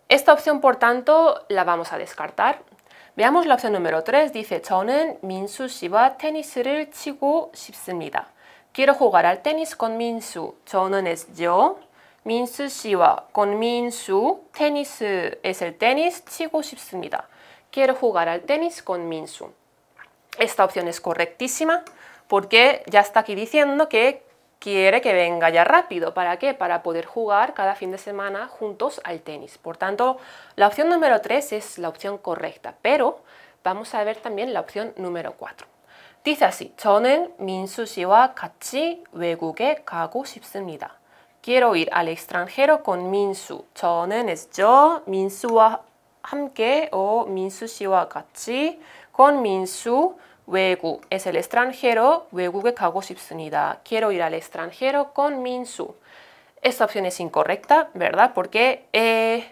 Esta opción, por tanto, la vamos a descartar. Veamos la opción número 3. Dice, 저는 민수 씨와 테니스를 치고 싶습니다. Quiero jugar al tenis con Minsu. 저는 es yo. 민수 씨와 con Minsu. 테니스 es el tenis. 치고 싶습니다. Quiero jugar al tenis con Minsu. Esta opción es correctísima porque ya está aquí diciendo que quiere que venga ya rápido. ¿Para qué? Para poder jugar cada fin de semana juntos al tenis. Por tanto, la opción número 3 es la opción correcta, pero vamos a ver también la opción número 4. Dice así, 저는 민수 씨와 같이 외국에 가고 싶습니다. Quiero ir al extranjero con Minsu. 저는 es yo, 민수와 함께 o 민수 씨와 같이 con Minsu 외국 es el extranjero, 외국에 가고 싶습니다. Quiero ir al extranjero con Minsu. Esta opción es incorrecta, ¿verdad? Porque eh,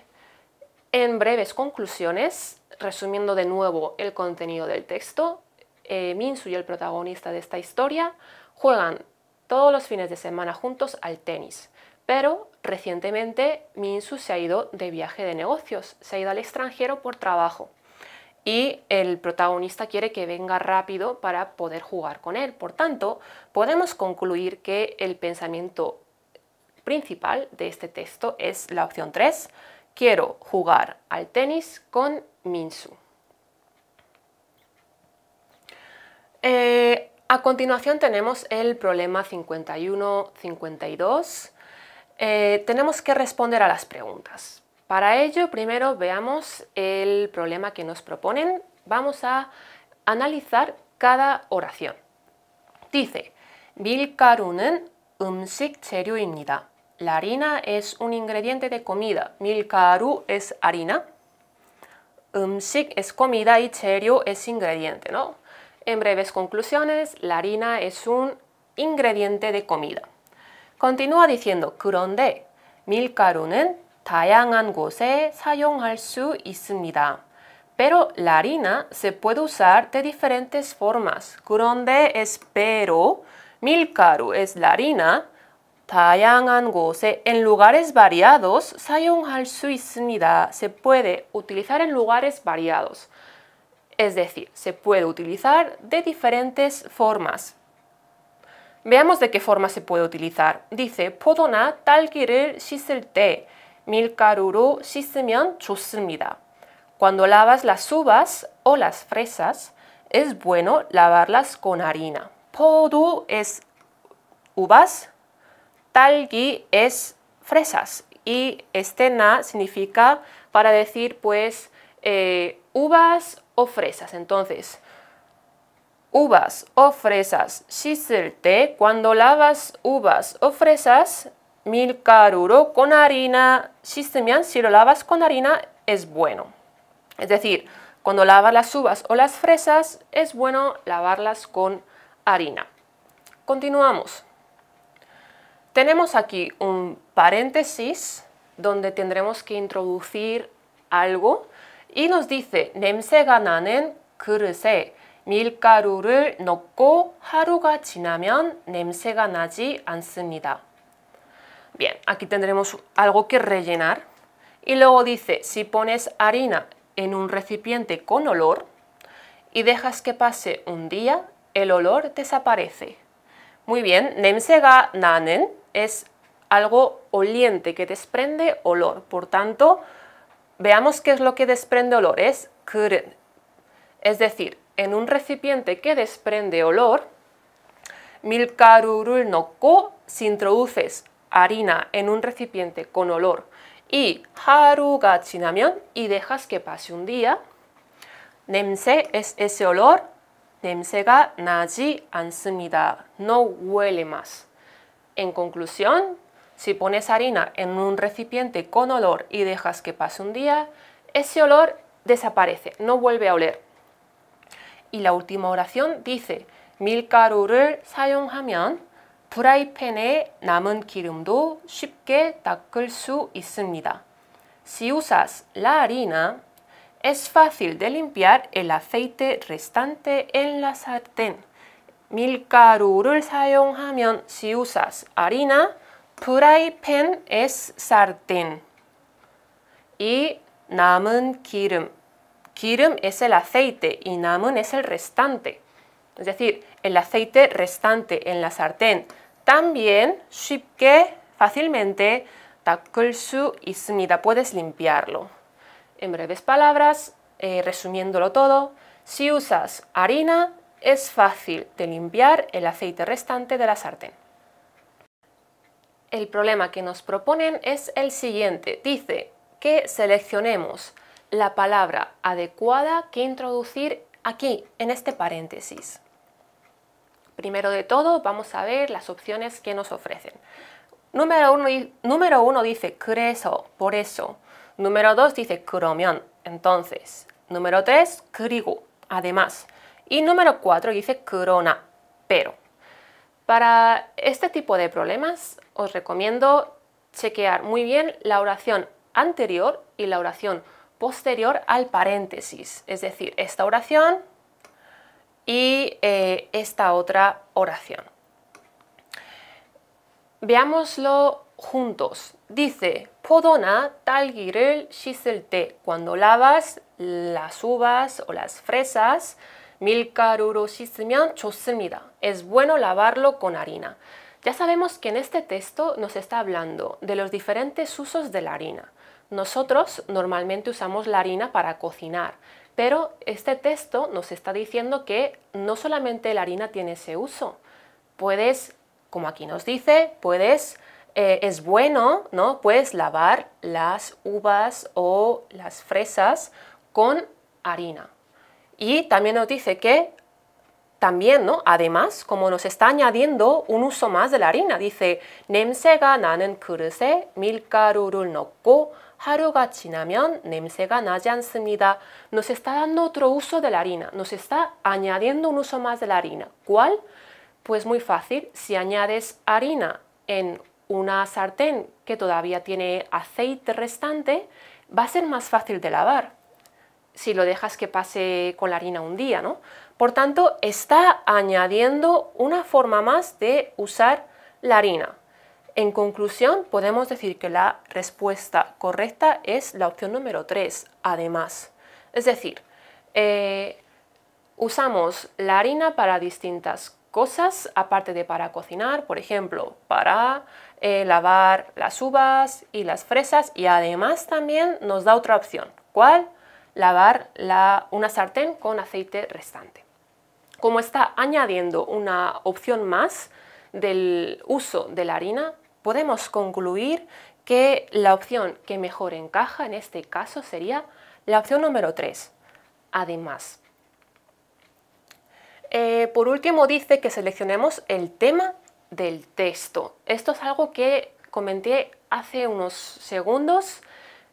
en breves conclusiones, resumiendo de nuevo el contenido del texto, eh, Minsu y el protagonista de esta historia juegan todos los fines de semana juntos al tenis. Pero recientemente Minsu se ha ido de viaje de negocios, se ha ido al extranjero por trabajo y el protagonista quiere que venga rápido para poder jugar con él. Por tanto, podemos concluir que el pensamiento principal de este texto es la opción 3. Quiero jugar al tenis con Minsu. Eh, a continuación tenemos el problema 51-52. Eh, tenemos que responder a las preguntas. Para ello, primero veamos el problema que nos proponen. Vamos a analizar cada oración. Dice, 밀가루는 음식 재료입니다. La harina es un ingrediente de comida. 밀가루 es harina. 음식 es comida y 재료 es ingrediente, ¿no? En breves conclusiones, la harina es un ingrediente de comida. Continúa diciendo, 그런데 밀가루는 다양한 곳에 사용할 수 있습니다. Pero la harina se puede usar de diferentes formas. 그런데 es pero, 밀가루 es la harina, 다양한 곳에 en lugares variados 사용할 수 있습니다. Se puede utilizar en lugares variados. Es decir, se puede utilizar de diferentes formas. Veamos de qué forma se puede utilizar. Dice, 포도나 딸기를 씻을 때 밀가루로 씻으면 좋습니다. Cuando lavas las uvas o las fresas, es bueno lavarlas con harina. Podu es uvas, talgi es fresas y este na significa para decir pues eh, uvas o fresas. Entonces, uvas o fresas, 씻을 cuando lavas uvas o fresas, milcaruro con harina 씻으면 si lo lavas con harina es bueno. Es decir, cuando lavas las uvas o las fresas es bueno lavarlas con harina. Continuamos. Tenemos aquí un paréntesis donde tendremos que introducir algo y nos dice 냄새가 나는 그릇에 밀가루를 넣고 하루가 지나면 냄새가 나지 않습니다. Bien, aquí tendremos algo que rellenar. Y luego dice, si pones harina en un recipiente con olor y dejas que pase un día, el olor desaparece. Muy bien, nemsega nanen es algo oliente que desprende olor. Por tanto, veamos qué es lo que desprende olor. Es kuren. Es decir, en un recipiente que desprende olor, milkarurul noko, si introduces harina en un recipiente con olor y haruga 지나면 y dejas que pase un día, 냄새 es ese olor, 냄새가 naji 않습니다. No huele más. En conclusión, si pones harina en un recipiente con olor y dejas que pase un día, ese olor desaparece, no vuelve a oler. Y la última oración dice, 밀가루를 사용하면 프라이팬에 남은 기름도 쉽게 닦을 수 있습니다. Si usas la harina, es fácil de limpiar el aceite restante en la sartén. 밀가루를 사용하면 si usas harina, 프라이팬 es sartén. Y 남은 기름. 기름 es el aceite y 남은 es el restante. Es decir, el aceite restante en la sartén. También 쉽게, fácilmente, 닦을 수 있습니다. Puedes limpiarlo. En breves palabras, eh, resumiéndolo todo, si usas harina, es fácil de limpiar el aceite restante de la sartén. El problema que nos proponen es el siguiente. Dice que seleccionemos la palabra adecuada que introducir aquí, en este paréntesis. Primero de todo, vamos a ver las opciones que nos ofrecen. Número uno, dice creso, por eso. Número dos dice cromión, entonces. Número tres, krigo, además. Y número cuatro dice corona, pero. Para este tipo de problemas os recomiendo chequear muy bien la oración anterior y la oración posterior al paréntesis. Es decir, esta oración y eh, esta otra oración. Veámoslo juntos. Dice, podona talgi를 씻을 때, cuando lavas las uvas o las fresas, 밀가루로 씻으면 좋습니다. Es bueno lavarlo con harina. Ya sabemos que en este texto nos está hablando de los diferentes usos de la harina. Nosotros normalmente usamos la harina para cocinar, pero este texto nos está diciendo que no solamente la harina tiene ese uso. Puedes como aquí nos dice, puedes, eh, es bueno, ¿no? Puedes lavar las uvas o las fresas con harina. Y también nos dice que también, ¿no? Además, como nos está añadiendo un uso más de la harina, dice 냄새가 나는 그릇에 밀가루를 넣고 하루가 지나면 냄새가 나지 않습니다. Nos está dando otro uso de la harina, nos está añadiendo un uso más de la harina. ¿Cuál? Pues muy fácil, si añades harina en una sartén que todavía tiene aceite restante, va a ser más fácil de lavar si lo dejas que pase con la harina un día, ¿no? Por tanto, está añadiendo una forma más de usar la harina. En conclusión, podemos decir que la respuesta correcta es la opción número 3, además. Es decir, eh, usamos la harina para distintas cosas aparte de para cocinar, por ejemplo, para eh, lavar las uvas y las fresas y además también nos da otra opción. ¿Cuál? Lavar una sartén con aceite restante. Como está añadiendo una opción más del uso de la harina, podemos concluir que la opción que mejor encaja en este caso sería la opción número 3. Además, eh, por último dice que seleccionemos el tema del texto. Esto es algo que comenté hace unos segundos.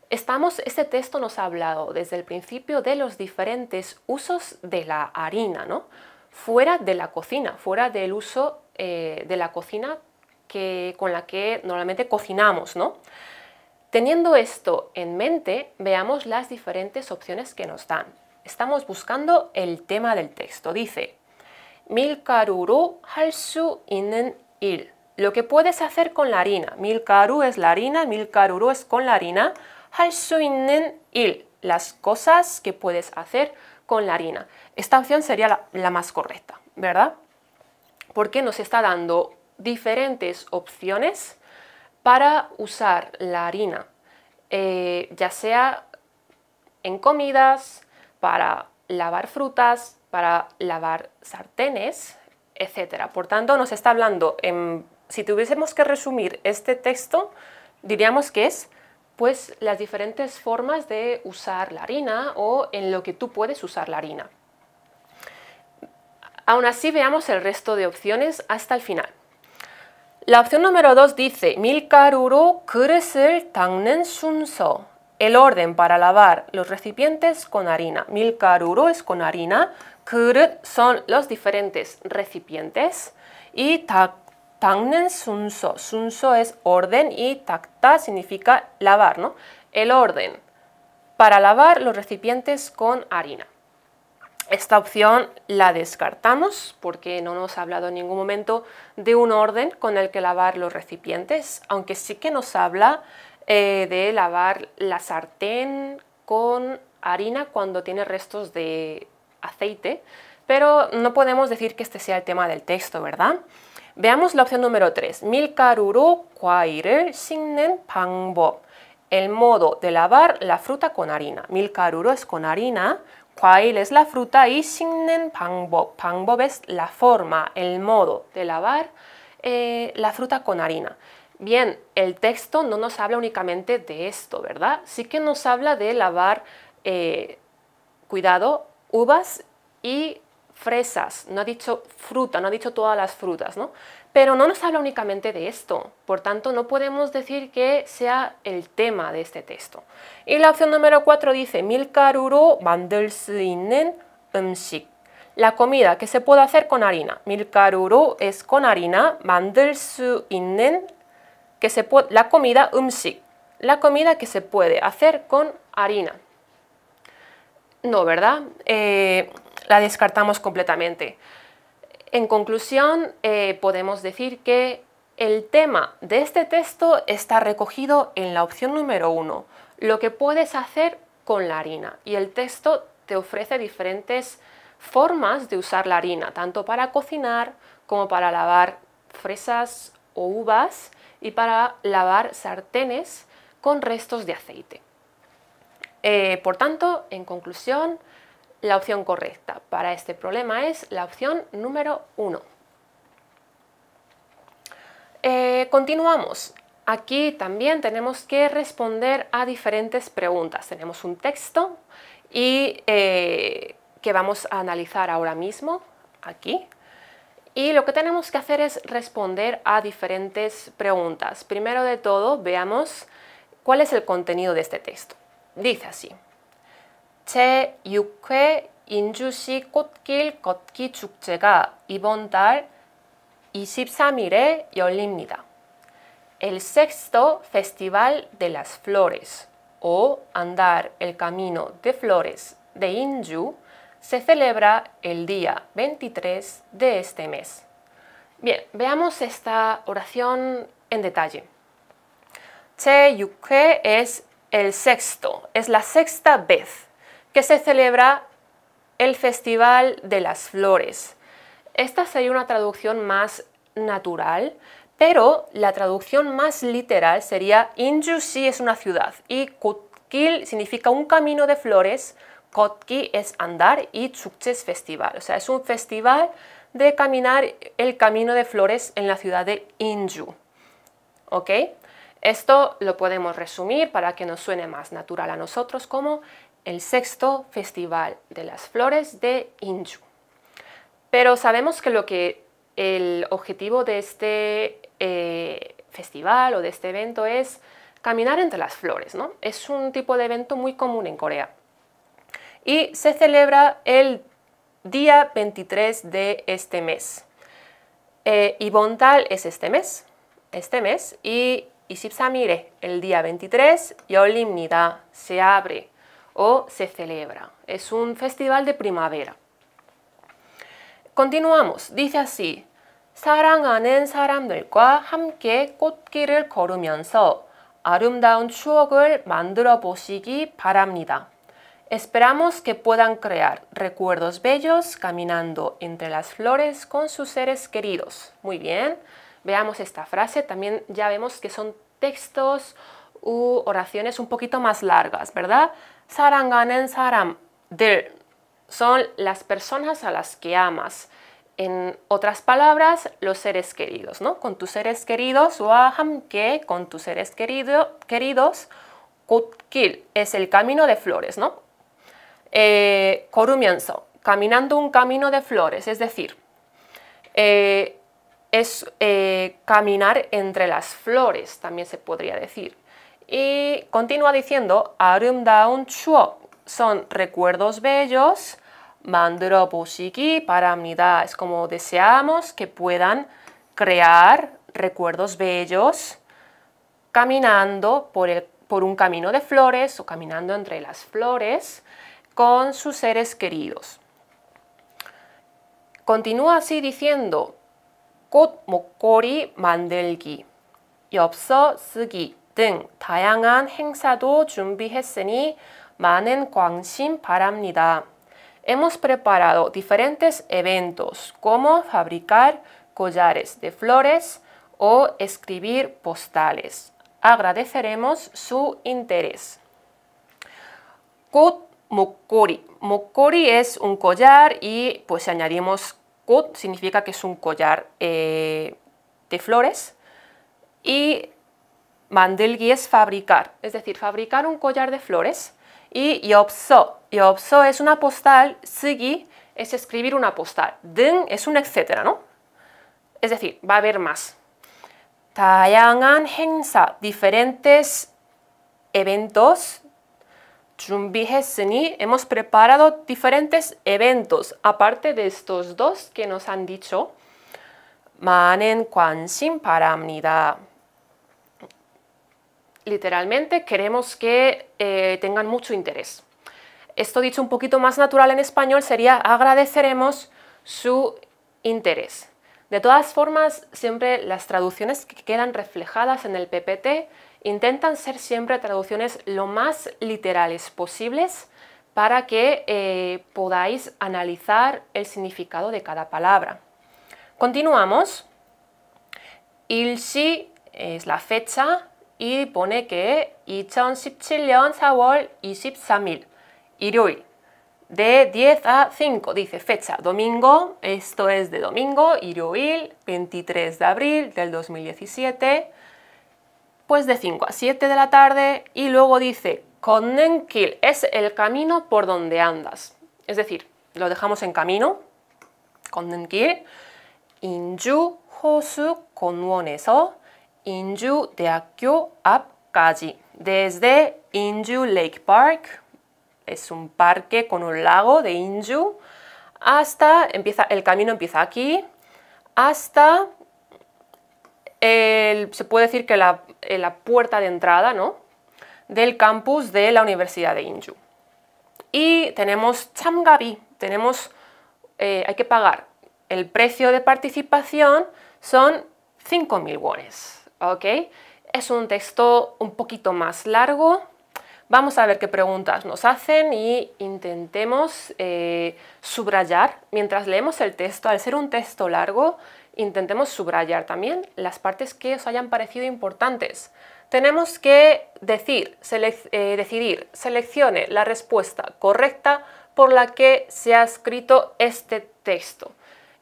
Estamos, este texto nos ha hablado desde el principio de los diferentes usos de la harina, ¿no? fuera de la cocina, fuera del uso eh, de la cocina que, con la que normalmente cocinamos. ¿no? Teniendo esto en mente, veamos las diferentes opciones que nos dan. Estamos buscando el tema del texto. Dice, 밀가루로 할 수 있는 일. Lo que puedes hacer con la harina. 밀가루 es la harina, 밀가루로 es con la harina. 할 수 있는 일. Las cosas que puedes hacer con la harina. Esta opción sería la, más correcta, ¿verdad? Porque nos está dando diferentes opciones para usar la harina, eh, ya sea en comidas, para lavar frutas, para lavar sartenes, etc. Por tanto, nos está hablando, si tuviésemos que resumir este texto, diríamos que es pues las diferentes formas de usar la harina o en lo que tú puedes usar la harina. Aún así, veamos el resto de opciones hasta el final. La opción número 2 dice 밀가루로 그릇을 닦는 순서. El orden para lavar los recipientes con harina. 밀가루로 es con harina. 그릇 son los diferentes recipientes. Y 닦는 순서. 순서 es orden y tacta significa lavar, ¿no? El orden para lavar los recipientes con harina. Esta opción la descartamos porque no nos ha hablado en ningún momento de un orden con el que lavar los recipientes, aunque sí que nos habla eh, de lavar la sartén con harina cuando tiene restos de aceite, pero no podemos decir que este sea el tema del texto, ¿verdad? Veamos la opción número 3. 밀가루로 과일을 씻는 방법. El modo de lavar la fruta con harina. 밀가루로 es con harina, 과일 es la fruta y 씻는 방법. 방법 es la forma, el modo de lavar eh, la fruta con harina. Bien, el texto no nos habla únicamente de esto, ¿verdad? Sí que nos habla de lavar, eh, cuidado, uvas y fresas. No ha dicho fruta, no ha dicho todas las frutas, ¿no? Pero no nos habla únicamente de esto, por tanto no podemos decir que sea el tema de este texto. Y la opción número 4 dice 밀가루로 만들 수 있는 음식. La comida que se puede hacer con harina. 밀가루로 es con harina, 만들 수 있는 que se puede, la comida 음식. La comida que se puede hacer con harina. No, ¿verdad? Eh, la descartamos completamente. En conclusión, eh, podemos decir que el tema de este texto está recogido en la opción número uno, lo que puedes hacer con la harina. Y el texto te ofrece diferentes formas de usar la harina, tanto para cocinar como para lavar fresas o uvas y para lavar sartenes con restos de aceite. Eh, por tanto, en conclusión, la opción correcta para este problema es la opción número 1. Eh, continuamos. Aquí también tenemos que responder a diferentes preguntas. Tenemos un texto y eh, que vamos a analizar ahora mismo aquí. Y lo que tenemos que hacer es responder a diferentes preguntas. Primero de todo, veamos cuál es el contenido de este texto. Dice así. 제6회 인주시 꽃길 걷기 축제가 이번 달 23일에 열립니다. El sexto Festival de las Flores o Andar el Camino de Flores de Inju se celebra el día 23 de este mes. Bien, veamos esta oración en detalle. 제6회 es el sexto, es la sexta vez que se celebra el Festival de las Flores. Esta sería una traducción más natural, pero la traducción más literal sería Injusi es una ciudad y Kotkil significa un camino de flores, Kotki es andar y Chukche es festival. O sea, es un festival de caminar el camino de flores en la ciudad de Inju. ¿Ok? Esto lo podemos resumir para que nos suene más natural a nosotros como el sexto Festival de las Flores de Inju. Pero sabemos que lo que el objetivo de este eh, festival o de este evento es caminar entre las flores, ¿no? Es un tipo de evento muy común en Corea. Y se celebra el día 23 de este mes. Eh, y Bontal es este mes, este mes, y Isipsamire, el día 23, Yolimnida, se abre o se celebra. Es un festival de primavera. Continuamos. Dice así. 사랑하는 사람들과 함께 꽃길을 걸으면서 아름다운 추억을 만들어 보시기 바랍니다. Esperamos que puedan crear recuerdos bellos caminando entre las flores con sus seres queridos. Muy bien, veamos esta frase. También ya vemos que son textos u oraciones un poquito más largas, ¿verdad? 사랑하는 사람들 son las personas a las que amas. En otras palabras, los seres queridos, ¿no? Con tus seres queridos, o 함께, con tus seres querido, queridos, 꽃길 es el camino de flores, ¿no? Eh, 걸으면서, caminando un camino de flores, es decir, eh, es eh, caminar entre las flores, también se podría decir. Y continúa diciendo, 아름다운 추억 son recuerdos bellos, 만들어 보시기 바랍니다. Es como deseamos que puedan crear recuerdos bellos caminando por, por un camino de flores o caminando entre las flores con sus seres queridos. Continúa así diciendo 꽃 목걸이 만들기, 엽서 쓰기 등 다양한 행사도 준비했으니 많은 관심 바랍니다. Hemos preparado diferentes eventos como fabricar collares de flores o escribir postales. Agradeceremos su interés. 꽃 목걸이. 목걸이 es un collar y pues si añadimos 꽃 significa que es un collar eh, de flores y 만들기 es fabricar, es decir, fabricar un collar de flores y 엽서, 엽서 es una postal, 쓰기 es escribir una postal, 등 es un etcétera, ¿no? Es decir, va a haber más. 다양한 행사, diferentes eventos. 준비했으니, hemos preparado diferentes eventos, aparte de estos dos que nos han dicho. 많은 관심 바랍니다. Literalmente queremos que eh, tengan mucho interés. Esto dicho un poquito más natural en español sería agradeceremos su interés. De todas formas, siempre las traducciones que quedan reflejadas en el PPT intentan ser siempre traducciones lo más literales posibles para que eh, podáis analizar el significado de cada palabra. Continuamos. 일시 es la fecha y pone que 2017년 4월 23일 일요일 de 10 a 5, dice fecha, domingo, esto es de domingo, 일요일, 23 de abril del 2017, pues de 5 a 7 de la tarde y luego dice 걷는 길, es el camino por donde andas, es decir, lo dejamos en camino, 걷는 길, 인주 호수 공원에서 Inju de Deakyo Apkaji, desde Inju Lake Park, es un parque con un lago de Inju, hasta, empieza, el camino empieza aquí, hasta, el, se puede decir que la, eh, la puerta de entrada, ¿no? del campus de la Universidad de Inju. Y tenemos Chamgabi, tenemos, eh, hay que pagar el precio de participación, son 5.000 wones. Es un texto un poquito más largo, Vamos a ver qué preguntas nos hacen y intentemos eh, subrayar. Mientras leemos el texto, al ser un texto largo, intentemos subrayar también las partes que os hayan parecido importantes. Tenemos que decir, eh, decidir, seleccione la respuesta correcta por la que se ha escrito este texto.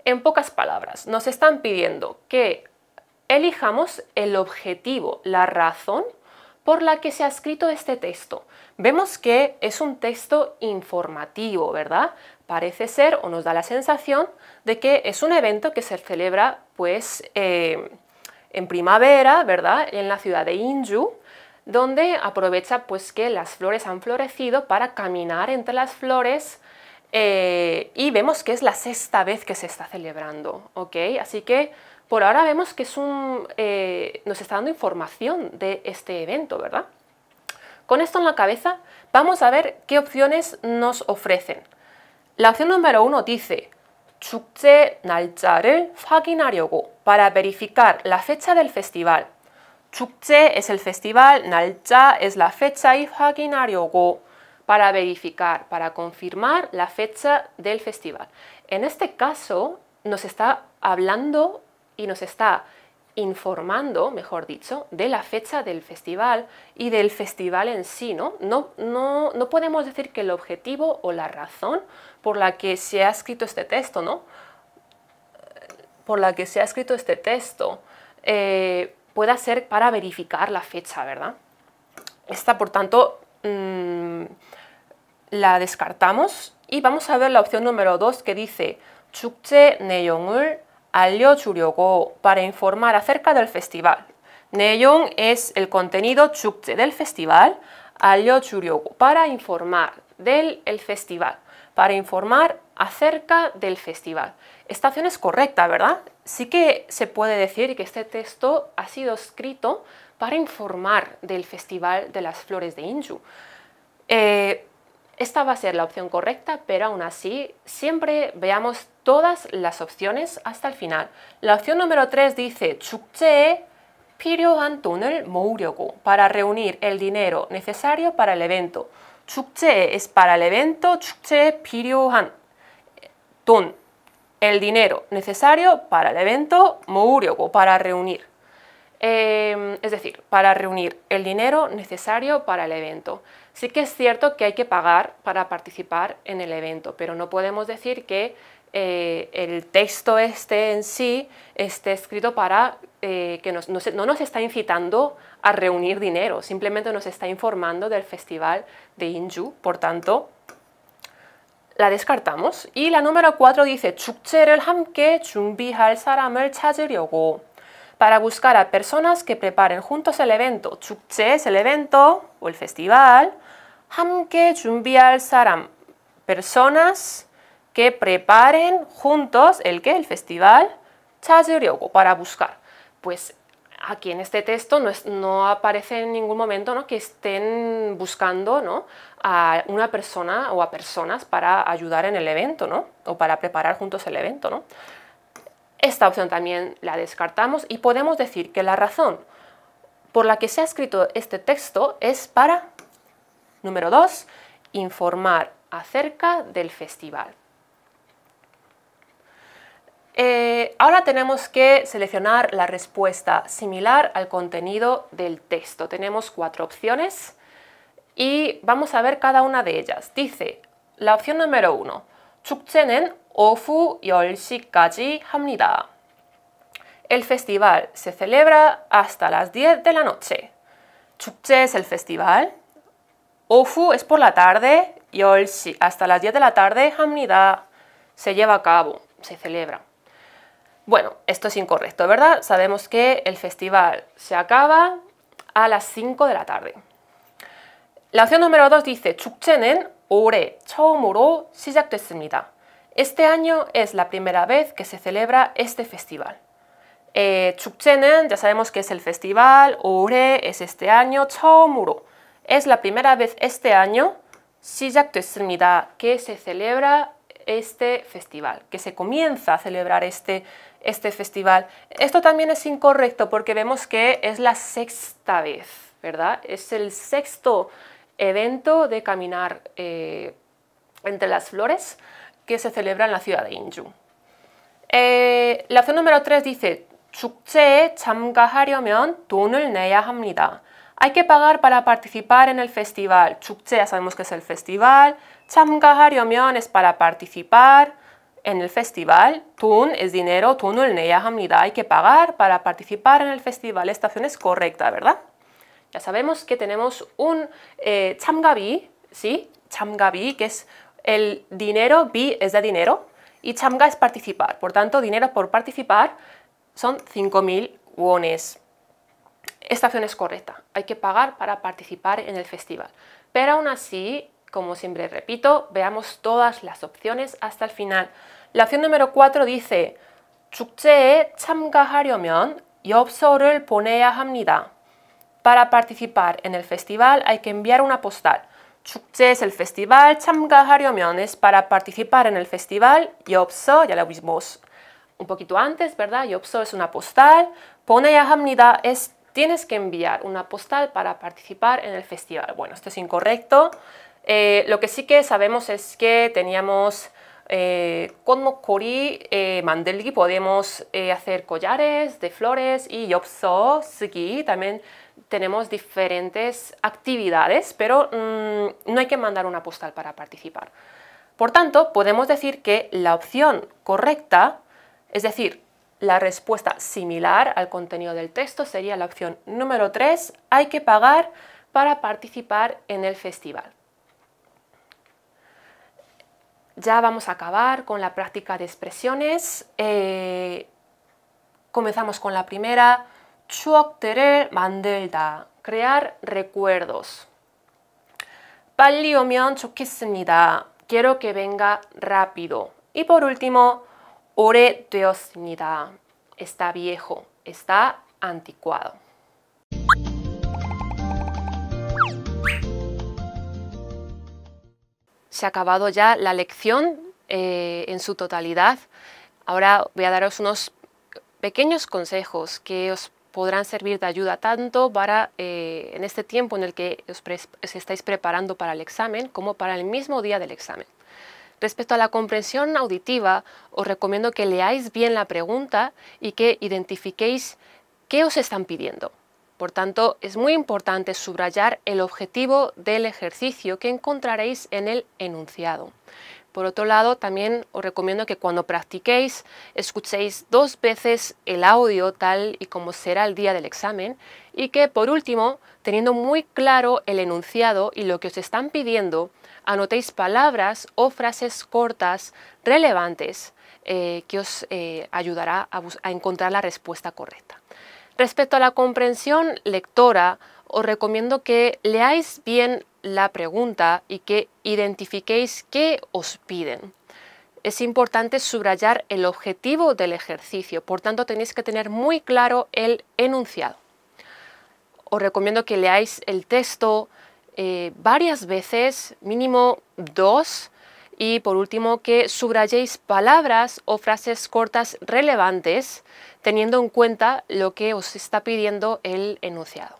En pocas palabras, nos están pidiendo que elijamos el objetivo, la razón por la que se ha escrito este texto. Vemos que es un texto informativo, ¿verdad? Parece ser o nos da la sensación de que es un evento que se celebra pues eh, en primavera, ¿verdad? En la ciudad de Inju, donde aprovecha pues que las flores han florecido para caminar entre las flores eh, y vemos que es la sexta vez que se está celebrando, ¿ok? Así que por ahora vemos que es un, eh, nos está dando información de este evento, ¿verdad? Con esto en la cabeza, vamos a ver qué opciones nos ofrecen. La opción número uno dice 축제 날짜를 확인하려고 para verificar la fecha del festival. 축제 es el festival, 날짜 es la fecha y 확인하려고 para verificar, para confirmar la fecha del festival. En este caso nos está hablando y nos está informando, mejor dicho, de la fecha del festival y del festival en sí, ¿no? No, no, no podemos decir que el objetivo o la razón por la que se ha escrito este texto, ¿no? Por la que se ha escrito este texto eh, pueda ser para verificar la fecha, ¿verdad? Esta, por tanto, mm, la descartamos y vamos a ver la opción número 2 que dice 축제 내용을 알려주려고 para informar acerca del festival. 내용 es el contenido 축제 del festival. 알려주려고 para informar del el festival, para informar acerca del festival. Esta opción es correcta, ¿verdad? Sí que se puede decir que este texto ha sido escrito para informar del Festival de las Flores de Inju. Eh, esta va a ser la opción correcta, pero aún así siempre veamos todas las opciones hasta el final. La opción número 3 dice 축제에 필요한 돈을 모으려고 para reunir el dinero necesario para el evento. 축제 es para el evento, 축제에 필요한 돈, el dinero necesario para el evento, 모으려고 para reunir. Em, es decir, para reunir el dinero necesario para el evento. Sí que es cierto que hay que pagar para participar en el evento, pero no podemos decir que eh, el texto este en sí esté escrito para eh, que no, nos está incitando a reunir dinero, simplemente nos está informando del festival de Inju, por tanto, la descartamos. Y la número 4 dice 축제를 함께 준비할 사람을 찾으려고 para buscar a personas que preparen juntos el evento. 축제 es el evento o el festival. 함께 준비할 사람, personas que preparen juntos el que el festival. 찾으려고, para buscar. Pues aquí en este texto no, no aparece en ningún momento ¿no? que estén buscando ¿no? a una persona o a personas para ayudar en el evento ¿no? o para preparar juntos el evento. ¿no? Esta opción también la descartamos y podemos decir que la razón por la que se ha escrito este texto es para, número 2, informar acerca del festival. Eh, ahora tenemos que seleccionar la respuesta similar al contenido del texto. Tenemos cuatro opciones y vamos a ver cada una de ellas. Dice la opción número 1, 축제는 오후 10시까지 합니다. El festival se celebra hasta las 10 de la noche. 축제 es el festival. 오후 es por la tarde. 10시 hasta las 10 de la tarde 합니다. Se lleva a cabo, se celebra. Bueno, esto es incorrecto, ¿verdad? Sabemos que el festival se acaba a las 5 de la tarde. La opción número 2 dice 축제는 올해 처음으로 시작됐습니다. Este año es la primera vez que se celebra este festival. Eh, Chukchenen, ya sabemos que es el festival, Ore es este año, Chaomuro es la primera vez este año que se celebra este festival, que se comienza a celebrar este, este festival. Esto también es incorrecto porque vemos que es la sexta vez, ¿verdad? Es el sexto evento de caminar eh, entre las flores que se celebra en la ciudad de Inju. Eh, la opción número 3 dice, Hay que pagar para participar en el festival. Chukche ya sabemos que es el festival. Chamgaharyomion es para participar en el festival. Tun es dinero. Hay que pagar para participar en el festival. Esta opción es correcta, ¿verdad? Ya sabemos que tenemos un eh, ¿sí? Que es el dinero, bi es de dinero, y chamga es participar. Por tanto, dinero por participar son 5.000 wones. Esta opción es correcta. Hay que pagar para participar en el festival. Pero aún así, como siempre repito, veamos todas las opciones hasta el final. La opción número 4 dice 축제에 참가하려면 엽서를 보내야 합니다. Para participar en el festival hay que enviar una postal. 축제 es el festival, 참가하려면 es para participar en el festival, 엽서, ya lo vimos un poquito antes, ¿verdad? 엽서 es una postal, 보내야 합니다 es tienes que enviar una postal para participar en el festival. Bueno, esto es incorrecto. Eh, lo que sí que sabemos es que teníamos eh, con mokori eh, mandelgi podemos eh, hacer collares de flores y 엽서 쓰기 también tenemos diferentes actividades, pero mm, no hay que mandar una postal para participar. Por tanto, podemos decir que la opción correcta, es decir, la respuesta similar al contenido del texto sería la opción número 3, hay que pagar para participar en el festival. Ya vamos a acabar con la práctica de expresiones. Eh, comenzamos con la primera. 추억들을 만들다. crear recuerdos. 빨리 오면 좋겠습니다. Quiero que venga rápido. Y por último, 오래되었습니다. Está viejo, está anticuado. Se ha acabado ya la lección eh, en su totalidad. Ahora voy a daros unos pequeños consejos que os podrán servir de ayuda tanto para eh, en este tiempo en el que os, os estáis preparando para el examen como para el mismo día del examen. Respecto a la comprensión auditiva, os recomiendo que leáis bien la pregunta y que identifiquéis qué os están pidiendo. Por tanto, es muy importante subrayar el objetivo del ejercicio que encontraréis en el enunciado. Por otro lado, también os recomiendo que cuando practiquéis escuchéis dos veces el audio tal y como será el día del examen y que por último, teniendo muy claro el enunciado y lo que os están pidiendo, anotéis palabras o frases cortas relevantes eh, que os eh, ayudará a encontrar la respuesta correcta. Respecto a la comprensión lectora, os recomiendo que leáis bien la pregunta y que identifiquéis qué os piden. Es importante subrayar el objetivo del ejercicio, por tanto tenéis que tener muy claro el enunciado. Os recomiendo que leáis el texto eh, varias veces, mínimo dos, y por último, que subrayéis palabras o frases cortas relevantes teniendo en cuenta lo que os está pidiendo el enunciado.